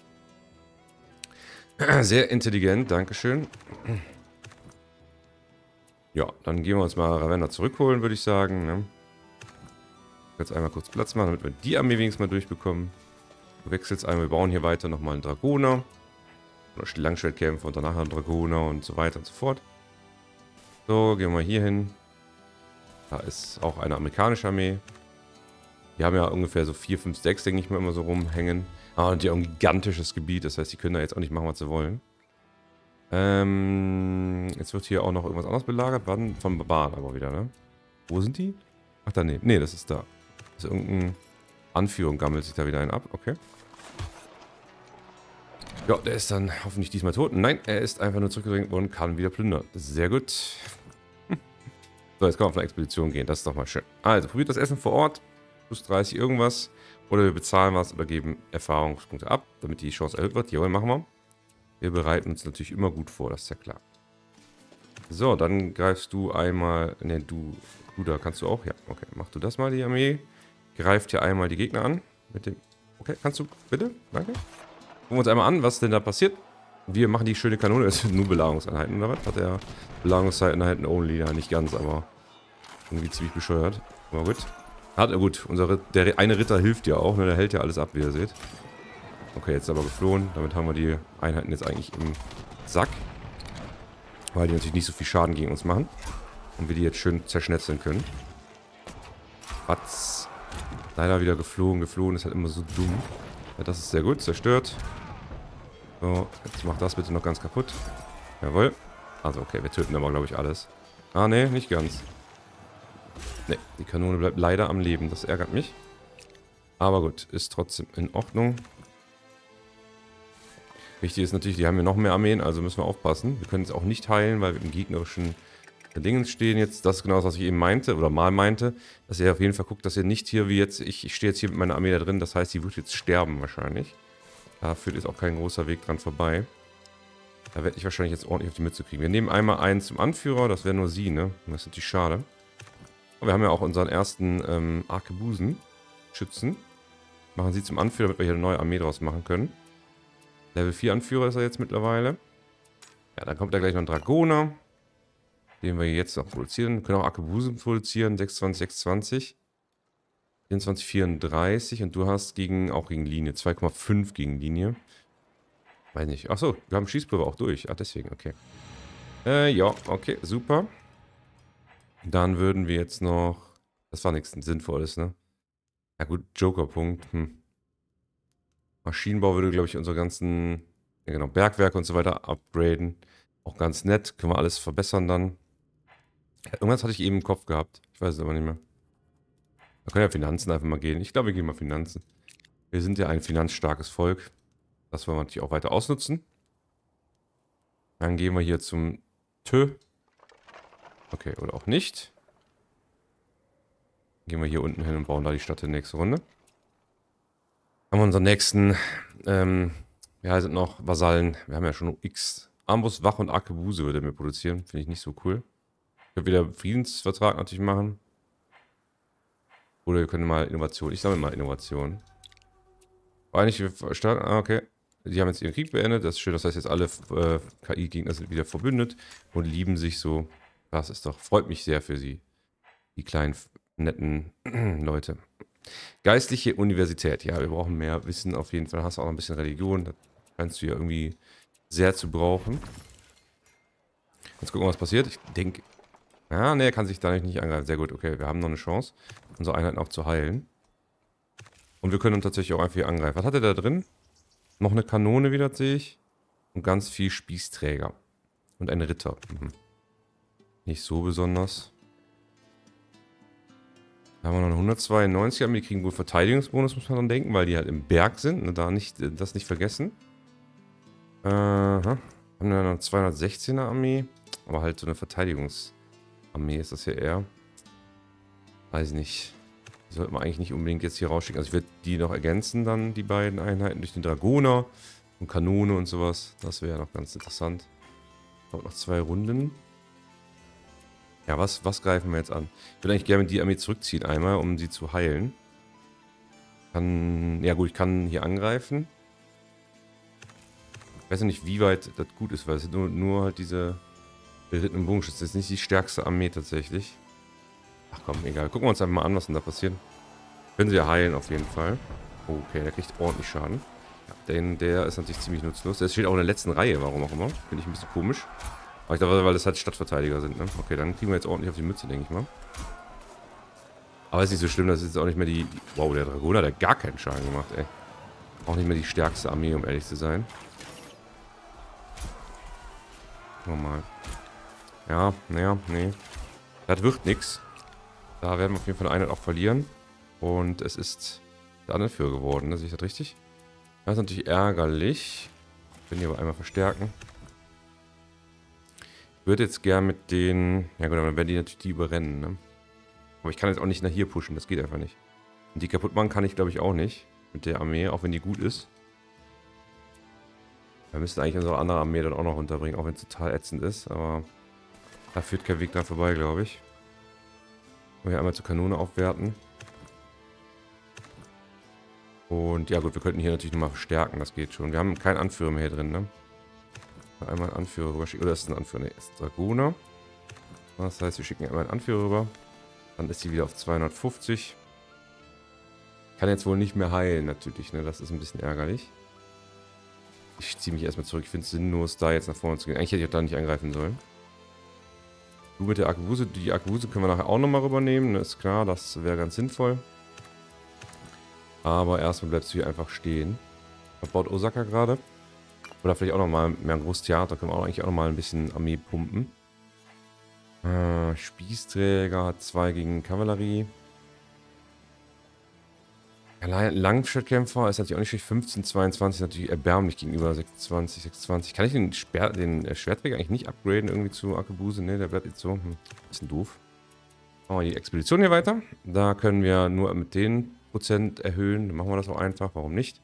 Speaker 1: Sehr intelligent, dankeschön. Ja, dann gehen wir uns mal Ravenna zurückholen, würde ich sagen. Ne? Jetzt einmal kurz Platz machen, damit wir die Armee wenigstens mal durchbekommen. Du wechselst einmal, wir bauen hier weiter nochmal einen Dragoner. Oder Langschwertkämpfer und danach einen Dragoner und so weiter und so fort. So, gehen wir hier hin. Da ist auch eine amerikanische Armee. Die haben ja ungefähr so 4, 5 Stacks, denke ich mal, immer so rumhängen. Ah, und die haben ein gigantisches Gebiet, das heißt, die können da jetzt auch nicht machen, was sie wollen. Ähm, jetzt wird hier auch noch irgendwas anderes belagert. Wann? Von Barbaren aber wieder, ne? Wo sind die? Ach, da, nee. Nee, das ist da. Das ist irgendein Anführung gammelt sich da wieder ein ab. Okay. Ja, der ist dann hoffentlich diesmal tot. Nein, er ist einfach nur zurückgedrängt und kann wieder plündern. Sehr gut. So, jetzt kann man auf eine Expedition gehen. Das ist doch mal schön. Also, probiert das Essen vor Ort. Plus 30 irgendwas. Oder wir bezahlen was oder geben Erfahrungspunkte ab, damit die Chance erhöht wird. Jawohl, machen wir. Wir bereiten uns natürlich immer gut vor, das ist ja klar. So, dann greifst du einmal... Ne, du... Du, da kannst du auch... Ja, okay. Mach du das mal, die Armee. Greift hier einmal die Gegner an. Mit dem... Okay, kannst du... Bitte? Danke. Gucken wir uns einmal an, was denn da passiert. Wir machen die schöne Kanone. Das sind nur Belagerungseinheiten, oder was? Hat er Belagerungseinheiten only? Ja, nicht ganz, aber... Irgendwie ziemlich bescheuert. Aber gut. Hat, gut, unser, der eine Ritter hilft ja auch, ne? Der hält ja alles ab, wie ihr seht. Okay, jetzt aber geflohen. Damit haben wir die Einheiten jetzt eigentlich im Sack. Weil die natürlich nicht so viel Schaden gegen uns machen. Und wir die jetzt schön zerschnetzeln können. Batz. Leider wieder geflogen. Geflogen ist halt immer so dumm. Ja, das ist sehr gut. Zerstört. So, jetzt macht das bitte noch ganz kaputt. Jawohl. Also, okay, wir töten aber, glaube ich, alles. Ah, nee, nicht ganz. Ne, die Kanone bleibt leider am Leben. Das ärgert mich. Aber gut, ist trotzdem in Ordnung. Wichtig ist natürlich, die haben ja noch mehr Armeen, also müssen wir aufpassen. Wir können jetzt auch nicht heilen, weil wir im gegnerischen Dingens stehen jetzt. Das ist genau das, was ich eben meinte, oder mal meinte, dass ihr auf jeden Fall guckt, dass ihr nicht hier wie jetzt, ich, ich stehe jetzt hier mit meiner Armee da drin, das heißt, die wird jetzt sterben wahrscheinlich. Da führt jetzt auch kein großer Weg dran vorbei. Da werde ich wahrscheinlich jetzt ordentlich auf die Mütze kriegen. Wir nehmen einmal einen zum Anführer, das wäre nur sie, ne? Das ist natürlich schade. Und wir haben ja auch unseren ersten ähm, Arkebusen, Schützen. Machen sie zum Anführer, damit wir hier eine neue Armee draus machen können. Level 4 Anführer ist er jetzt mittlerweile. Ja, dann kommt da gleich noch ein Dragoner. Den wir jetzt noch produzieren. Wir können auch Arkebusen produzieren. 26, 26. 24, 34. Und du hast gegen, auch gegen Linie. 2,5 gegen Linie. Weiß nicht. Achso, wir haben Schießpulver auch durch. Ah, deswegen, okay. Äh, ja, okay, super. Dann würden wir jetzt noch... Das war nichts Sinnvolles, ne? Ja gut, Joker-Punkt. Hm. Maschinenbau würde, glaube ich, unsere ganzen ja genau, Bergwerke und so weiter upgraden. Auch ganz nett. Können wir alles verbessern dann. Irgendwas hatte ich eben im Kopf gehabt. Ich weiß es aber nicht mehr. Da können ja Finanzen einfach mal gehen. Ich glaube, wir gehen mal Finanzen. Wir sind ja ein finanzstarkes Volk. Das wollen wir natürlich auch weiter ausnutzen. Dann gehen wir hier zum Tö. Okay, oder auch nicht. Gehen wir hier unten hin und bauen da die Stadt in der nächsten Runde. Haben wir unseren nächsten, ähm, wie heißt es noch, Vasallen. Wir haben ja schon X. Ambus, Wach und Arkebuse würde mir produzieren. Finde ich nicht so cool. Ich würde wieder Friedensvertrag natürlich machen. Oder wir können mal Innovation. Ich sammle mal Innovation. War eigentlich starten. Ah, okay. Die haben jetzt ihren Krieg beendet. Das ist schön. Das heißt, jetzt alle äh, KI-Gegner sind wieder verbündet und lieben sich so. Das ist doch, freut mich sehr für sie. Die kleinen, netten Leute. Geistliche Universität. Ja, wir brauchen mehr Wissen auf jeden Fall. Hast du auch noch ein bisschen Religion. Das kannst du ja irgendwie sehr zu brauchen. Jetzt gucken, was passiert. Ich denke, ja, ne, er kann sich da nicht angreifen. Sehr gut, okay, wir haben noch eine Chance, unsere Einheiten auch zu heilen. Und wir können tatsächlich auch einfach hier angreifen. Was hat er da drin? Noch eine Kanone wieder, sehe ich. Und ganz viel Spießträger. Und ein Ritter. Mhm. Nicht so besonders. Da haben wir noch eine 192, aber die kriegen wohl Verteidigungsbonus, muss man dran denken, weil die halt im Berg sind. Ne, da nicht, das nicht vergessen. Äh, haben wir eine 216er Armee, aber halt so eine Verteidigungs- Armee ist das hier eher. Weiß nicht. Sollte man eigentlich nicht unbedingt jetzt hier rausschicken. Also ich werde die noch ergänzen dann, die beiden Einheiten, durch den Dragoner und Kanone und sowas. Das wäre noch ganz interessant. Kommt noch zwei Runden. Ja, was, was greifen wir jetzt an? Ich würde eigentlich gerne die Armee zurückziehen einmal, um sie zu heilen. Kann, ja gut, ich kann hier angreifen. Ich weiß ja nicht, wie weit das gut ist, weil es nur, nur halt diese Berittenen Bogenschützen. Das ist nicht die stärkste Armee tatsächlich. Ach komm, egal. Gucken wir uns einfach mal an, was denn da passiert. Können sie ja heilen auf jeden Fall. Okay, der kriegt ordentlich Schaden. Ja, denn der ist natürlich ziemlich nutzlos. Der steht auch in der letzten Reihe, warum auch immer. Finde ich ein bisschen komisch. Aber ich glaube, weil das halt Stadtverteidiger sind, ne? Okay, dann kriegen wir jetzt ordentlich auf die Mütze, denke ich mal. Aber ist nicht so schlimm, das ist jetzt auch nicht mehr die... Wow, der Dragoner hat gar keinen Schaden gemacht, ey. Auch nicht mehr die stärkste Armee, um ehrlich zu sein. Normal. Ja, naja, nee. Das wird nichts. Da werden wir auf jeden Fall eine Einheit auch verlieren. Und es ist der Anführer geworden, ne? Sehe ich das richtig? Das ist natürlich ärgerlich. Ich will hier aber einmal verstärken. Ich würde jetzt gern mit den... Ja gut, dann werden die natürlich die überrennen, ne? Aber ich kann jetzt auch nicht nach hier pushen, das geht einfach nicht. Und die kaputt machen kann ich, glaube ich, auch nicht. Mit der Armee, auch wenn die gut ist. Wir müssten eigentlich unsere andere Armee dann auch noch runterbringen, auch wenn es total ätzend ist, aber... Da führt kein Weg dran vorbei, glaube ich. Und hier einmal zur Kanone aufwerten. Und ja gut, wir könnten hier natürlich nochmal verstärken, das geht schon. Wir haben keinen Anführer mehr hier drin, ne? Einmal einen Anführer rüber schicken. Oder ist ein Anführer? Ne, ist Dragoner. Das heißt, wir schicken einmal einen Anführer rüber. Dann ist sie wieder auf 250. Kann jetzt wohl nicht mehr heilen, natürlich, ne? Das ist ein bisschen ärgerlich. Ich ziehe mich erstmal zurück. Ich finde es sinnlos, da jetzt nach vorne zu gehen. Eigentlich hätte ich auch da nicht angreifen sollen. Du mit der Akvuse, die Akvuse können wir nachher auch nochmal rübernehmen, ne? ist klar, das wäre ganz sinnvoll. Aber erstmal bleibst du hier einfach stehen. Was baut Osaka gerade? Oder vielleicht auch nochmal mehr ein Großtheater, können wir auch eigentlich auch nochmal ein bisschen Armee pumpen. Äh, Spießträger hat zwei gegen Kavallerie. Langschwertkämpfer ist natürlich auch nicht schlecht. 15, 22 natürlich erbärmlich gegenüber 26, 26. Kann ich den, Sper den äh, Schwerträger eigentlich nicht upgraden irgendwie zu Akebuse? Ne, der bleibt jetzt so. Hm, bisschen doof. Machen wir die Expedition hier weiter. Da können wir nur mit den Prozent erhöhen. Dann machen wir das auch einfach. Warum nicht?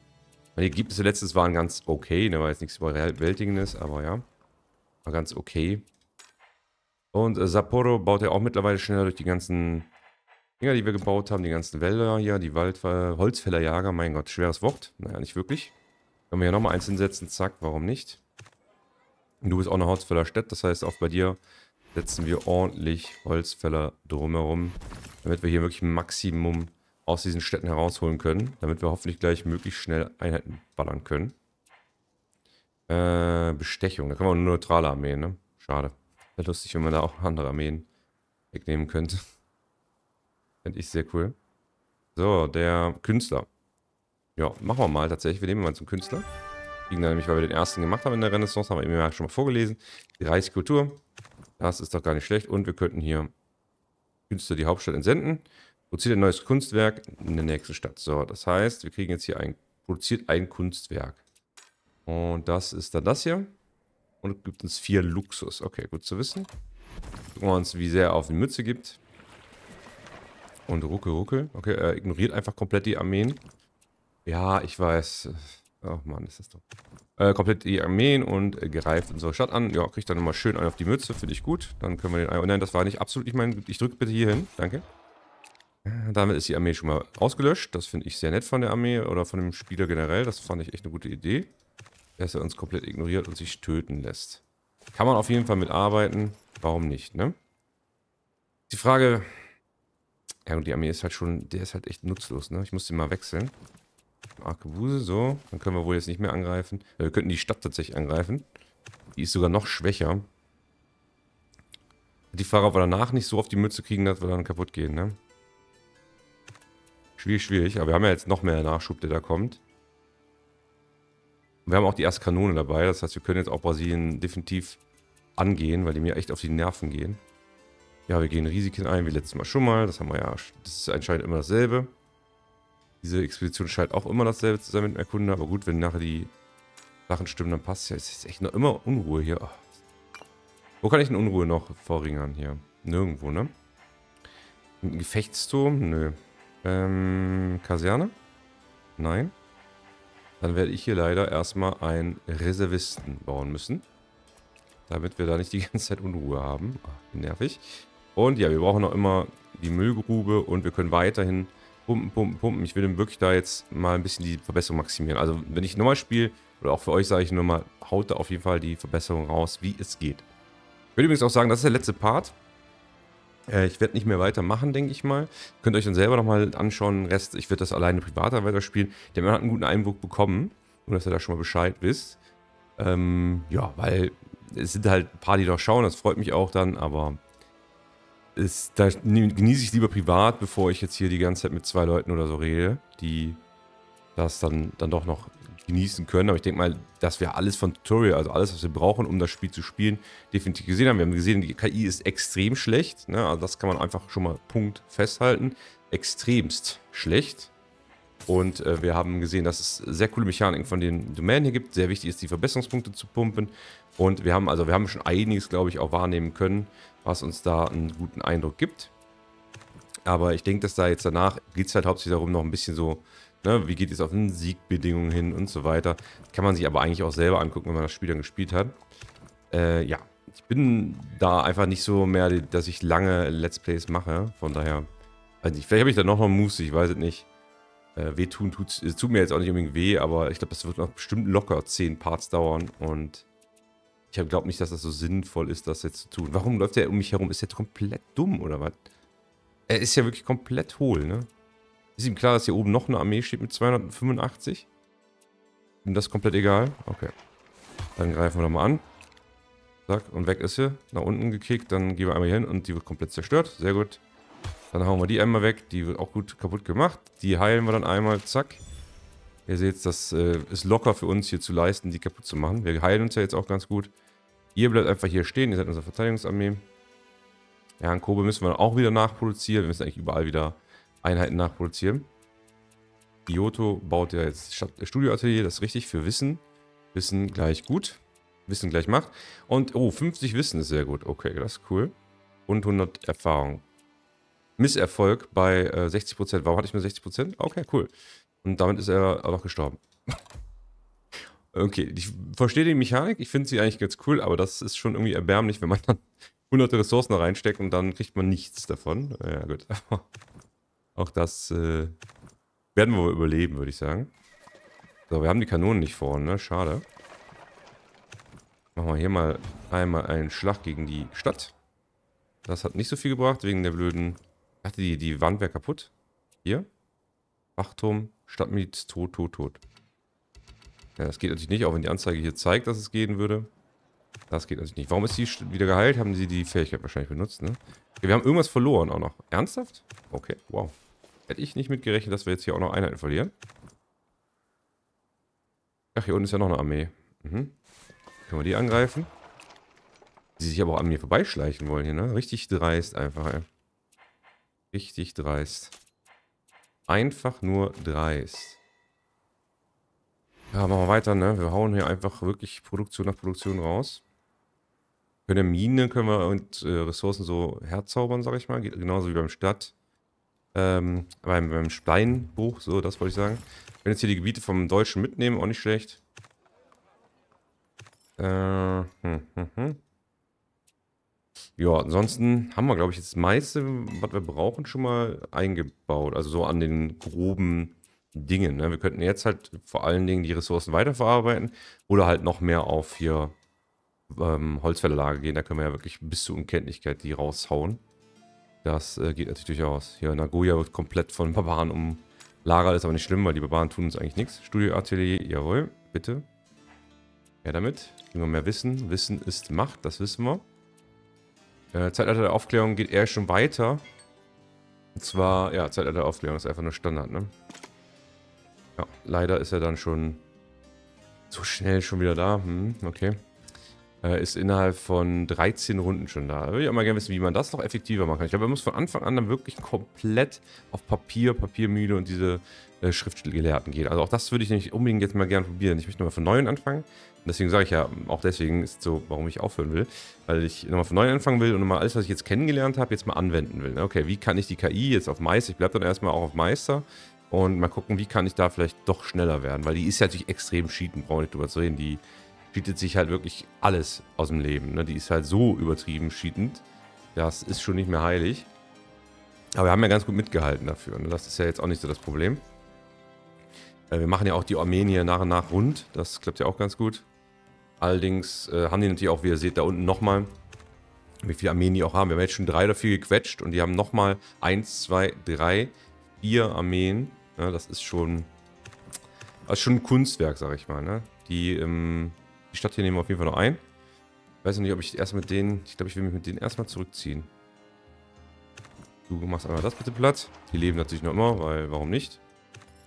Speaker 1: Die Ergebnisse letztes waren ganz okay. Ne, war jetzt nichts Überwältigendes, aber ja. War ganz okay. Und äh, Sapporo baut ja auch mittlerweile schneller durch die ganzen Dinger, die wir gebaut haben, die ganzen Wälder hier, die Wald Holzfällerjager, mein Gott, schweres Wort. Naja, nicht wirklich. Können wir hier nochmal eins hinsetzen, zack, warum nicht? du bist auch eine Holzfällerstadt, das heißt, auch bei dir setzen wir ordentlich Holzfäller drumherum, damit wir hier wirklich ein Maximum aus diesen Städten herausholen können, damit wir hoffentlich gleich möglichst schnell Einheiten ballern können. Äh, Bestechung, da können wir nur neutrale Armeen, ne? Schade. Wäre lustig, wenn man da auch andere Armeen wegnehmen könnte. Finde ich sehr cool. So, der Künstler. Ja, machen wir mal tatsächlich. Wir nehmen mal zum Künstler. Kriegen dann nämlich, weil wir den ersten gemacht haben in der Renaissance, haben wir eben schon mal vorgelesen. Die Reichskultur. Das ist doch gar nicht schlecht. Und wir könnten hier Künstler die Hauptstadt entsenden. Produziert ein neues Kunstwerk in der nächsten Stadt. So, das heißt, wir kriegen jetzt hier ein, produziert ein Kunstwerk. Und das ist dann das hier. Und gibt uns vier Luxus. Okay, gut zu wissen. Gucken wir uns, wie sehr er auf die Mütze gibt. Und ruckel, ruckel. Okay, er ignoriert einfach komplett die Armeen. Ja, ich weiß. Oh Mann, ist das doch. Äh, komplett die Armeen und äh, gereift unsere Stadt an. Ja, kriegt dann nochmal schön einen auf die Mütze, finde ich gut. Dann können wir den... Oh nein, das war nicht absolut nicht mein... Ich drücke bitte hier hin. Danke. Äh, damit ist die Armee schon mal ausgelöscht. Das finde ich sehr nett von der Armee oder von dem Spieler generell. Das fand ich echt eine gute Idee. Dass er uns komplett ignoriert und sich töten lässt. Kann man auf jeden Fall mitarbeiten. Warum nicht, ne? Die Frage... Ja, und die Armee ist halt schon... Der ist halt echt nutzlos, ne? Ich muss den mal wechseln. Arkebuse, so. Dann können wir wohl jetzt nicht mehr angreifen. Äh, wir könnten die Stadt tatsächlich angreifen. Die ist sogar noch schwächer. Die Fahrer aber danach nicht so auf die Mütze kriegen, dass wir dann kaputt gehen, ne? Schwierig, schwierig. Aber wir haben ja jetzt noch mehr Nachschub, der da kommt. Wir haben auch die erste Kanone dabei. Das heißt, wir können jetzt auch Brasilien definitiv angehen, weil die mir echt auf die Nerven gehen. Ja, wir gehen Risiken ein, wie letztes Mal schon mal. Das haben wir ja, das ist anscheinend immer dasselbe. Diese Expedition scheint auch immer dasselbe zu sein mit dem Erkunder. Aber gut, wenn nachher die Sachen stimmen, dann passt es ja. Es ist echt noch immer Unruhe hier. Oh. Wo kann ich denn Unruhe noch verringern hier? Nirgendwo, ne? Ein Gefechtsturm? Nö. Ähm, Kaserne? Nein. Dann werde ich hier leider erstmal einen Reservisten bauen müssen. Damit wir da nicht die ganze Zeit Unruhe haben. Ach, nervig. Und ja, wir brauchen noch immer die Müllgrube und wir können weiterhin pumpen, pumpen, pumpen. Ich will wirklich da jetzt mal ein bisschen die Verbesserung maximieren. Also wenn ich nochmal spiele, oder auch für euch sage ich nur mal, haut da auf jeden Fall die Verbesserung raus, wie es geht. Ich würde übrigens auch sagen, das ist der letzte Part. Äh, ich werde nicht mehr weitermachen, denke ich mal. Könnt ihr euch dann selber nochmal anschauen. Rest, ich werde das alleine privater weiterspielen. Der Mann hat einen guten Einblick bekommen. Nur, dass ihr da schon mal Bescheid wisst. Ähm, ja, weil es sind halt ein paar, die doch schauen. Das freut mich auch dann, aber ist, da genieße ich lieber privat, bevor ich jetzt hier die ganze Zeit mit zwei Leuten oder so rede, die das dann, dann doch noch genießen können. Aber ich denke mal, dass wir alles von Tutorial, also alles, was wir brauchen, um das Spiel zu spielen, definitiv gesehen haben. Wir haben gesehen, die KI ist extrem schlecht. Ne? Also das kann man einfach schon mal Punkt festhalten. Extremst schlecht. Und äh, wir haben gesehen, dass es sehr coole Mechaniken von den Domänen hier gibt. Sehr wichtig ist, die Verbesserungspunkte zu pumpen. Und wir haben also, wir haben schon einiges, glaube ich, auch wahrnehmen können, was uns da einen guten Eindruck gibt. Aber ich denke, dass da jetzt danach geht es halt hauptsächlich darum, noch ein bisschen so, ne, wie geht es auf den Siegbedingungen hin und so weiter. Kann man sich aber eigentlich auch selber angucken, wenn man das Spiel dann gespielt hat. Äh, ja, ich bin da einfach nicht so mehr, dass ich lange Let's Plays mache. Von daher, weiß nicht, vielleicht habe ich da noch mal Muße, ich weiß es nicht. Äh, wehtun tut, tut mir jetzt auch nicht unbedingt weh, aber ich glaube, das wird noch bestimmt locker 10 Parts dauern und ich glaube nicht, dass das so sinnvoll ist, das jetzt zu tun. Warum läuft der um mich herum? Ist der komplett dumm oder was? Er ist ja wirklich komplett hohl, ne? Ist ihm klar, dass hier oben noch eine Armee steht mit 285? Ihm das komplett egal? Okay. Dann greifen wir doch mal an. Zack, und weg ist sie. Nach unten gekickt, dann gehen wir einmal hier hin und die wird komplett zerstört. Sehr gut. Dann hauen wir die einmal weg. Die wird auch gut kaputt gemacht. Die heilen wir dann einmal. Zack. Ihr seht, das äh, ist locker für uns hier zu leisten, die kaputt zu machen. Wir heilen uns ja jetzt auch ganz gut. Ihr bleibt einfach hier stehen. Ihr seid unsere Verteidigungsarmee. Ja, in Kobe müssen wir auch wieder nachproduzieren. Wir müssen eigentlich überall wieder Einheiten nachproduzieren. Kyoto baut ja jetzt Studioatelier. Das ist richtig für Wissen. Wissen gleich gut. Wissen gleich Macht. Und, oh, 50 Wissen ist sehr gut. Okay, das ist cool. Und 100 Erfahrung. Misserfolg bei äh, 60%. Warum hatte ich nur 60%? Okay, cool. Und damit ist er auch gestorben. okay, ich verstehe die Mechanik. Ich finde sie eigentlich ganz cool, aber das ist schon irgendwie erbärmlich, wenn man dann hunderte Ressourcen reinsteckt und dann kriegt man nichts davon. Ja, gut. auch das äh, werden wir überleben, würde ich sagen. So, wir haben die Kanonen nicht vorne, ne? Schade. Machen wir hier mal einmal einen Schlag gegen die Stadt. Das hat nicht so viel gebracht, wegen der blöden Ach, die, die Wand wäre kaputt. Hier. Wachturm, Stadtmiet, tot, tot, tot. Ja, das geht natürlich nicht, auch wenn die Anzeige hier zeigt, dass es gehen würde. Das geht natürlich nicht. Warum ist sie wieder geheilt? Haben sie die Fähigkeit wahrscheinlich benutzt, ne? Okay, wir haben irgendwas verloren auch noch. Ernsthaft? Okay, wow. Hätte ich nicht mitgerechnet, dass wir jetzt hier auch noch Einheiten verlieren. Ach, hier unten ist ja noch eine Armee. Mhm. Können wir die angreifen? Die sich aber auch an mir vorbeischleichen wollen hier, ne? Richtig dreist einfach, ey. Richtig dreist. Einfach nur dreist. Ja, machen wir weiter, ne? Wir hauen hier einfach wirklich Produktion nach Produktion raus. Können Minen können wir und äh, Ressourcen so herzaubern, sag ich mal. Genauso wie beim Stadt. Ähm, beim, beim Steinbruch, so, das wollte ich sagen. Wenn jetzt hier die Gebiete vom Deutschen mitnehmen, auch nicht schlecht. Äh, hm, hm, hm. Ja, ansonsten haben wir, glaube ich, das meiste, was wir brauchen, schon mal eingebaut. Also so an den groben Dingen. Ne? Wir könnten jetzt halt vor allen Dingen die Ressourcen weiterverarbeiten oder halt noch mehr auf hier ähm, Holzfällerlager gehen. Da können wir ja wirklich bis zur Unkenntlichkeit die raushauen. Das äh, geht natürlich durchaus. Hier, Nagoya wird komplett von Barbaren umlagert, ist aber nicht schlimm, weil die Barbaren tun uns eigentlich nichts. Studioatelier, jawohl, bitte. Ja, damit. Immer mehr Wissen. Wissen ist Macht, das wissen wir. Äh, Zeitalter der Aufklärung geht eher schon weiter. Und zwar, ja, Zeitalter der Aufklärung ist einfach nur Standard, ne? Ja, leider ist er dann schon so schnell schon wieder da. Hm, okay. Äh, ist innerhalb von 13 Runden schon da. Da würde ich auch mal gerne wissen, wie man das noch effektiver machen kann. Ich glaube, man muss von Anfang an dann wirklich komplett auf Papier, Papiermühle und diese äh, Schriftgelehrten gehen. Also auch das würde ich nicht unbedingt jetzt mal gerne probieren. Ich möchte nochmal von Neuem anfangen. Und deswegen sage ich ja, auch deswegen ist so, warum ich aufhören will. Weil ich nochmal von Neuem anfangen will und nochmal alles, was ich jetzt kennengelernt habe, jetzt mal anwenden will. Okay, wie kann ich die KI jetzt auf Meister, ich bleibe dann erstmal auch auf Meister und mal gucken, wie kann ich da vielleicht doch schneller werden. Weil die ist ja natürlich extrem cheaten, brauche ich nicht drüber zu reden. Die cheatet sich halt wirklich alles aus dem Leben. Ne? Die ist halt so übertrieben cheatend. Das ist schon nicht mehr heilig. Aber wir haben ja ganz gut mitgehalten dafür. Ne? Das ist ja jetzt auch nicht so das Problem. Äh, wir machen ja auch die Armenier nach und nach rund. Das klappt ja auch ganz gut. Allerdings äh, haben die natürlich auch, wie ihr seht, da unten nochmal, wie viele Armeen die auch haben. Wir haben jetzt schon drei oder vier gequetscht und die haben nochmal eins, zwei, drei, vier Armeen. Ja, das ist schon, das ist schon ein Kunstwerk, sag ich mal. Ne? Die ähm, die Stadt hier nehmen wir auf jeden Fall noch ein. Ich weiß noch nicht, ob ich erst mit denen... Ich glaube, ich will mich mit denen erstmal zurückziehen. Du machst einmal das bitte platt. Die leben natürlich noch immer, weil warum nicht?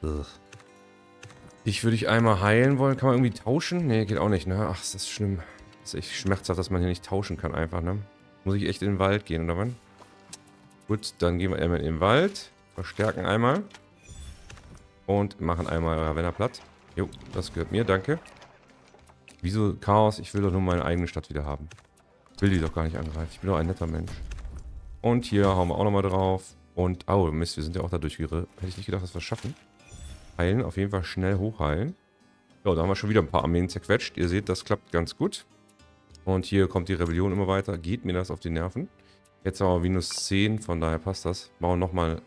Speaker 1: Ugh. Ich würde dich einmal heilen wollen. Kann man irgendwie tauschen? Nee, geht auch nicht, ne? Ach, ist das schlimm. Das ist echt schmerzhaft, dass man hier nicht tauschen kann einfach, ne? Muss ich echt in den Wald gehen, oder wann? Gut, dann gehen wir einmal in den Wald. Verstärken einmal. Und machen einmal Ravenna platt. Jo, das gehört mir, danke. Wieso Chaos? Ich will doch nur meine eigene Stadt wieder haben. Ich will die doch gar nicht angreifen. Ich bin doch ein netter Mensch. Und hier hauen wir auch nochmal drauf. Und, oh Mist, wir sind ja auch da durchgeritten. Hätte ich nicht gedacht, dass wir es schaffen. Heilen, auf jeden Fall schnell hochheilen. Ja, da haben wir schon wieder ein paar Armeen zerquetscht. Ihr seht, das klappt ganz gut. Und hier kommt die Rebellion immer weiter. Geht mir das auf die Nerven. Jetzt haben wir minus 10, von daher passt das. Machen wir nochmal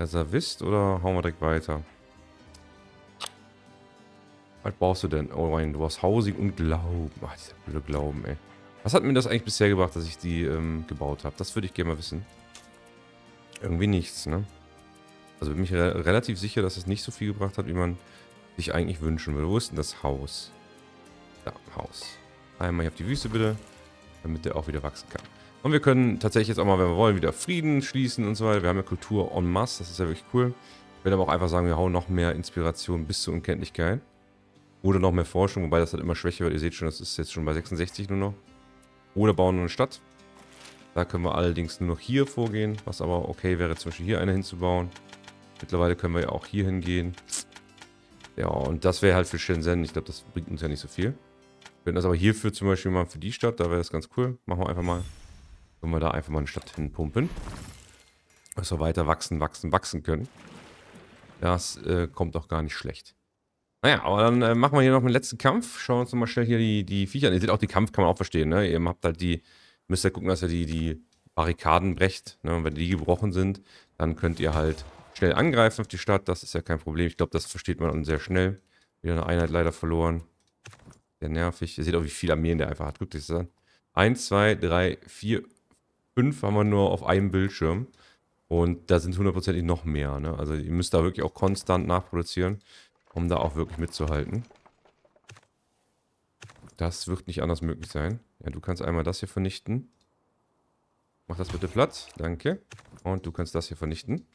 Speaker 1: Reservist oder hauen wir direkt weiter? Was brauchst du denn? Oh mein, du hast Housing und Glauben. Ach, dieser blöde Glauben, ey. Was hat mir das eigentlich bisher gebracht, dass ich die ähm, gebaut habe? Das würde ich gerne mal wissen. Irgendwie nichts, ne? Also bin ich re relativ sicher, dass es nicht so viel gebracht hat, wie man sich eigentlich wünschen würde. Wo ist denn das Haus? Da, Haus. Einmal hier auf die Wüste bitte, damit der auch wieder wachsen kann. Und wir können tatsächlich jetzt auch mal, wenn wir wollen, wieder Frieden schließen und so weiter. Wir haben ja Kultur en masse, das ist ja wirklich cool. Ich würde aber auch einfach sagen, wir hauen noch mehr Inspiration bis zur Unkenntlichkeit. Oder noch mehr Forschung, wobei das halt immer schwächer wird. Ihr seht schon, das ist jetzt schon bei 66 nur noch. Oder bauen nur eine Stadt. Da können wir allerdings nur noch hier vorgehen, was aber okay wäre, zum Beispiel hier eine hinzubauen. Mittlerweile können wir ja auch hier hingehen. Ja, und das wäre halt für Shenzhen. Ich glaube, das bringt uns ja nicht so viel. Wir können das aber hierfür zum Beispiel mal für die Stadt, da wäre das ganz cool. Machen wir einfach mal. Können wir da einfach mal eine Stadt hinpumpen. Dass wir weiter wachsen, wachsen, wachsen können. Das äh, kommt doch gar nicht schlecht. Naja, aber dann äh, machen wir hier noch einen letzten Kampf. Schauen wir uns nochmal schnell hier die, die Viecher an. Ihr seht auch, die Kampf kann man auch verstehen. Ne? Ihr habt halt die, müsst ihr gucken, dass ihr die, die Barrikaden brecht. Ne? Und wenn die gebrochen sind, dann könnt ihr halt schnell angreifen auf die Stadt. Das ist ja kein Problem. Ich glaube, das versteht man dann sehr schnell. Wieder eine Einheit leider verloren. Sehr nervig. Ihr seht auch, wie viel Armeen der einfach hat. Guckt euch das an. Eins, zwei, drei, vier, fünf haben wir nur auf einem Bildschirm. Und da sind hundertprozentig noch mehr. Ne? Also ihr müsst da wirklich auch konstant nachproduzieren um da auch wirklich mitzuhalten. Das wird nicht anders möglich sein. Ja, du kannst einmal das hier vernichten. Mach das bitte platt. Danke. Und du kannst das hier vernichten.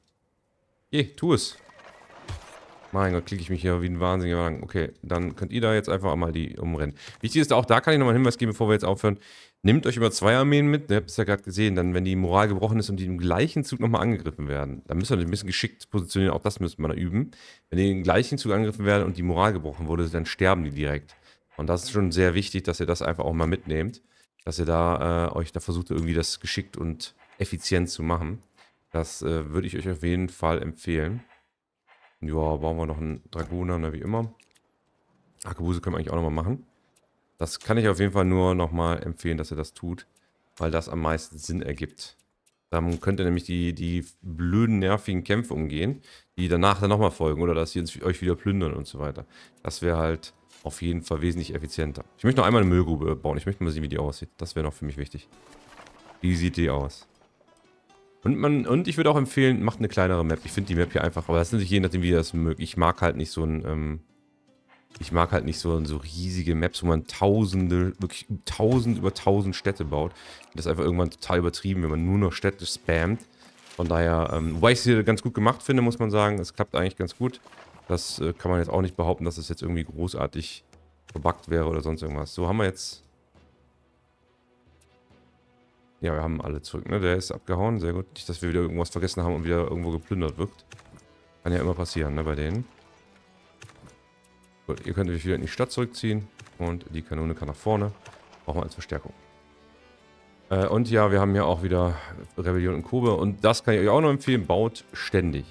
Speaker 1: Je, tu es. Mein Gott, klicke ich mich hier wie ein Wahnsinniger lang. Okay, dann könnt ihr da jetzt einfach mal die umrennen. Wichtig ist auch, da kann ich nochmal einen Hinweis geben, bevor wir jetzt aufhören. Nehmt euch über zwei Armeen mit. Ihr habt es ja gerade gesehen, dann, wenn die Moral gebrochen ist und die im gleichen Zug nochmal angegriffen werden, dann müsst ihr ein bisschen geschickt positionieren. Auch das müsste man da üben. Wenn die im gleichen Zug angegriffen werden und die Moral gebrochen wurde, dann sterben die direkt. Und das ist schon sehr wichtig, dass ihr das einfach auch mal mitnehmt. Dass ihr da äh, euch da versucht, irgendwie das geschickt und effizient zu machen. Das äh, würde ich euch auf jeden Fall empfehlen. Ja, bauen wir noch einen Dragoner, ne, wie immer. Arkebuse können wir eigentlich auch nochmal machen. Das kann ich auf jeden Fall nur nochmal empfehlen, dass ihr das tut, weil das am meisten Sinn ergibt. Dann könnt ihr nämlich die, die blöden, nervigen Kämpfe umgehen, die danach dann nochmal folgen oder dass sie euch wieder plündern und so weiter. Das wäre halt auf jeden Fall wesentlich effizienter. Ich möchte noch einmal eine Müllgrube bauen. Ich möchte mal sehen, wie die aussieht. Das wäre noch für mich wichtig. Wie sieht die aus? Und, man, und ich würde auch empfehlen, macht eine kleinere Map. Ich finde die Map hier einfach, aber das ist natürlich je nachdem, wie ihr das mögt. Ich mag halt nicht so ein, ähm, ich mag halt nicht so, so riesige Maps, wo man tausende, wirklich tausend über tausend Städte baut. Das ist einfach irgendwann total übertrieben, wenn man nur noch Städte spammt. Von daher, ähm, wobei ich es hier ganz gut gemacht finde, muss man sagen. Es klappt eigentlich ganz gut. Das äh, kann man jetzt auch nicht behaupten, dass es jetzt irgendwie großartig verbuggt wäre oder sonst irgendwas. So haben wir jetzt ja, wir haben alle zurück, ne? Der ist abgehauen, sehr gut. Nicht, dass wir wieder irgendwas vergessen haben und wieder irgendwo geplündert wird. Kann ja immer passieren, ne, bei denen. Gut, ihr könnt euch wieder in die Stadt zurückziehen. Und die Kanone kann nach vorne. Brauchen wir als Verstärkung. Äh, und ja, wir haben hier auch wieder Rebellion und Kobe. Und das kann ich euch auch noch empfehlen. Baut ständig.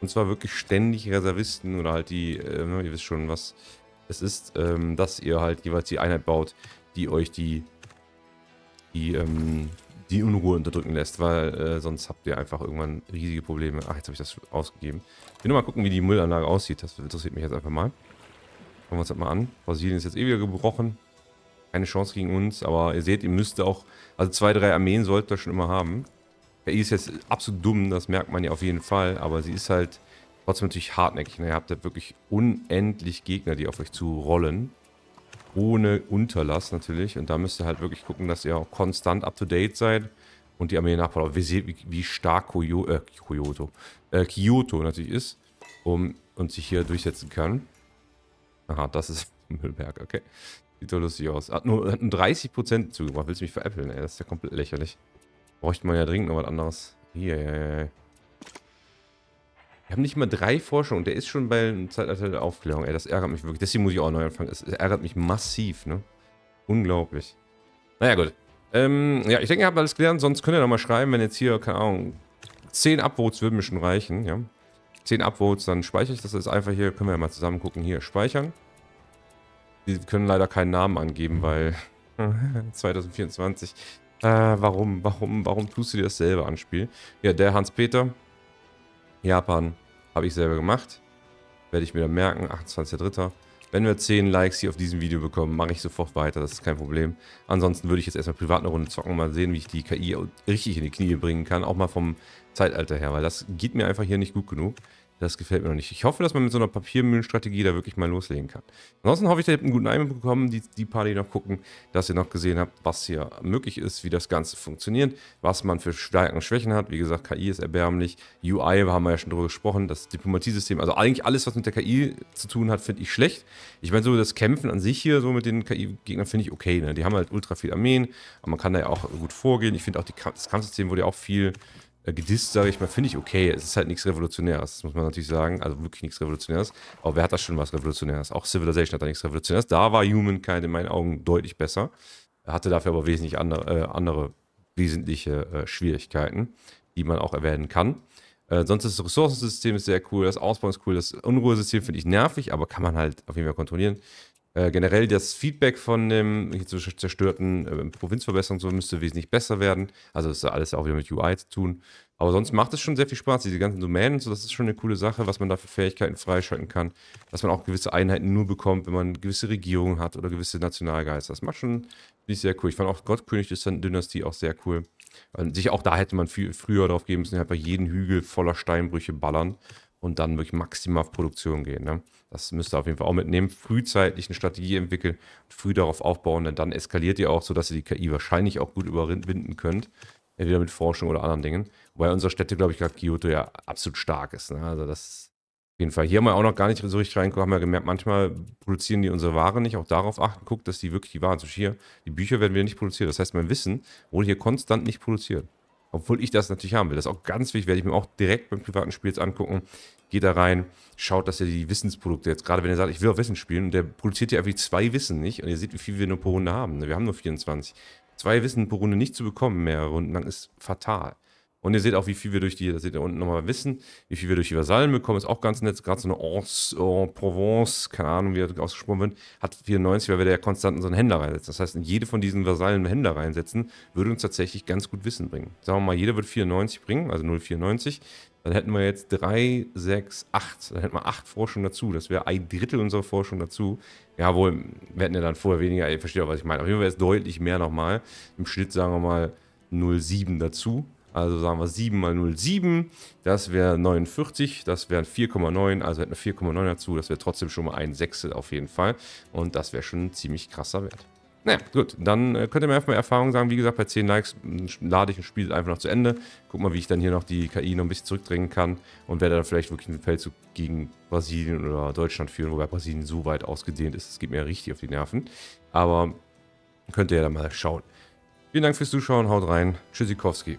Speaker 1: Und zwar wirklich ständig Reservisten oder halt die, äh, ne, ihr wisst schon, was es ist, ähm, dass ihr halt jeweils die Einheit baut, die euch die, die, ähm, die Unruhe unterdrücken lässt, weil äh, sonst habt ihr einfach irgendwann riesige Probleme. Ach, jetzt habe ich das ausgegeben. Ich will nur mal gucken, wie die Müllanlage aussieht. Das interessiert mich jetzt einfach mal. Schauen wir uns das mal an. Brasilien ist jetzt eh wieder gebrochen. Keine Chance gegen uns, aber ihr seht, ihr müsst auch, also zwei, drei Armeen solltet ihr schon immer haben. KI ist jetzt absolut dumm, das merkt man ja auf jeden Fall, aber sie ist halt trotzdem natürlich hartnäckig. Ne? Ihr habt ja wirklich unendlich Gegner, die auf euch zu rollen ohne Unterlass natürlich. Und da müsst ihr halt wirklich gucken, dass ihr auch konstant up-to-date seid und die Armee nachbaut. Wie, wie, stark Koyo, äh, Kyoto, äh, Kyoto natürlich ist um, und sich hier durchsetzen kann. Aha, das ist Müllberg, okay. Sieht doch lustig aus. Hat nur, hat nur 30% zugebracht. Willst du mich veräppeln, ey? Das ist ja komplett lächerlich. Bräuchte man ja dringend noch was anderes. Hier, ja. Wir haben nicht mal drei Forschungen. Der ist schon bei einem Zeitalter der Aufklärung. Ey, das ärgert mich wirklich. Deswegen muss ich auch neu anfangen. Es ärgert mich massiv, ne? Unglaublich. Naja, gut. Ähm, ja, ich denke, ihr habt alles gelernt. Sonst könnt ihr noch mal schreiben, wenn jetzt hier, keine Ahnung, 10 Upvotes würden mir schon reichen, ja. 10 Upvotes, dann speichere ich das jetzt einfach hier. Können wir ja mal zusammen gucken. Hier, speichern. Die können leider keinen Namen angeben, weil 2024. Äh, warum, warum, warum tust du dir das selber anspielen? Ja, der Hans-Peter, Japan habe ich selber gemacht. Werde ich mir dann merken, 28.03. Wenn wir 10 Likes hier auf diesem Video bekommen, mache ich sofort weiter, das ist kein Problem. Ansonsten würde ich jetzt erstmal privat eine Runde zocken, mal sehen, wie ich die KI richtig in die Knie bringen kann, auch mal vom Zeitalter her, weil das geht mir einfach hier nicht gut genug. Das gefällt mir noch nicht. Ich hoffe, dass man mit so einer Papiermühlenstrategie da wirklich mal loslegen kann. Ansonsten hoffe ich, ihr habt einen guten Einblick bekommen, die, die paar, die noch gucken, dass ihr noch gesehen habt, was hier möglich ist, wie das Ganze funktioniert, was man für Stärken und Schwächen hat. Wie gesagt, KI ist erbärmlich. UI haben wir ja schon drüber gesprochen. Das Diplomatiesystem, also eigentlich alles, was mit der KI zu tun hat, finde ich schlecht. Ich meine, so das Kämpfen an sich hier, so mit den KI-Gegnern, finde ich okay. Ne? Die haben halt ultra viel Armeen, aber man kann da ja auch gut vorgehen. Ich finde auch, die, das Kampfsystem wurde ja auch viel gedisst, sage ich mal, finde ich okay. Es ist halt nichts Revolutionäres, das muss man natürlich sagen. Also wirklich nichts Revolutionäres. Aber wer hat das schon was Revolutionäres? Auch Civilization hat da nichts Revolutionäres. Da war Humankind in meinen Augen deutlich besser. Er hatte dafür aber wesentlich andere, äh, andere wesentliche äh, Schwierigkeiten, die man auch erwähnen kann. Äh, sonst ist das Ressourcensystem sehr cool, das Ausbau ist cool, das Unruhesystem finde ich nervig, aber kann man halt auf jeden Fall kontrollieren. Äh, generell das Feedback von dem zerstörten äh, Provinzverbesserung so müsste wesentlich besser werden. Also das ist alles auch wieder mit UI zu tun. Aber sonst macht es schon sehr viel Spaß, diese ganzen Domänen. So, das ist schon eine coole Sache, was man da für Fähigkeiten freischalten kann. Dass man auch gewisse Einheiten nur bekommt, wenn man gewisse Regierungen hat oder gewisse Nationalgeister. Das macht schon nicht sehr cool. Ich fand auch Gottkönig Dynastie auch sehr cool. Und sich auch da hätte man viel früher drauf geben müssen, einfach jeden Hügel voller Steinbrüche ballern und dann wirklich maximal auf Produktion gehen. Ne? Das müsst ihr auf jeden Fall auch mitnehmen. Frühzeitig eine Strategie entwickeln, früh darauf aufbauen, denn dann eskaliert ihr auch, sodass ihr die KI wahrscheinlich auch gut überwinden könnt. Entweder mit Forschung oder anderen Dingen. Wobei unsere Städte, glaube ich, gerade Kyoto ja absolut stark ist. Ne? Also das jeden Fall. Hier haben wir auch noch gar nicht so richtig reingeguckt, haben wir gemerkt, manchmal produzieren die unsere Ware nicht. Auch darauf achten, guckt, dass die wirklich die Ware, Beispiel hier, die Bücher werden wieder nicht produziert. Das heißt, mein Wissen wurde hier konstant nicht produziert. Obwohl ich das natürlich haben will. Das ist auch ganz wichtig, werde ich mir auch direkt beim privaten Spiel jetzt angucken. Geht da rein, schaut, dass ihr die Wissensprodukte jetzt, gerade wenn ihr sagt, ich will auch Wissen spielen, und der produziert ja einfach zwei Wissen nicht. Und ihr seht, wie viel wir nur pro Runde haben. Wir haben nur 24. Zwei Wissen pro Runde nicht zu bekommen, mehrere Runden lang, ist fatal. Und ihr seht auch, wie viel wir durch die, das seht ihr unten nochmal wissen, wie viel wir durch die Vasallen bekommen, ist auch ganz nett. Gerade so eine Ors, en Provence, keine Ahnung, wie das ausgesprochen wird, hat 94, weil wir da ja konstant einen Händler reinsetzen. Das heißt, in jede von diesen Vasallen Händler reinsetzen, würde uns tatsächlich ganz gut Wissen bringen. Sagen wir mal, jeder wird 94 bringen, also 0,94. Dann hätten wir jetzt 3, 6, 8. Dann hätten wir 8 Forschung dazu. Das wäre ein Drittel unserer Forschung dazu. Ja, wohl, wir hätten ja dann vorher weniger, ihr versteht auch, was ich meine. Auf jeden Fall wäre es deutlich mehr nochmal. Im Schnitt sagen wir mal 0,7 dazu. Also sagen wir 7 mal 0,7, das wäre 49, das wären 4,9, also hätten wir 4,9 dazu, das wäre trotzdem schon mal ein Sechstel auf jeden Fall. Und das wäre schon ein ziemlich krasser Wert. Naja, gut, dann äh, könnt ihr mir einfach mal Erfahrungen sagen. Wie gesagt, bei 10 Likes lade ich ein Spiel einfach noch zu Ende. Guck mal, wie ich dann hier noch die KI noch ein bisschen zurückdrängen kann und werde dann vielleicht wirklich einen Feldzug gegen Brasilien oder Deutschland führen, wobei Brasilien so weit ausgedehnt ist. Das geht mir richtig auf die Nerven. Aber könnt ihr ja dann mal schauen. Vielen Dank fürs Zuschauen, haut rein. Tschüssikowski.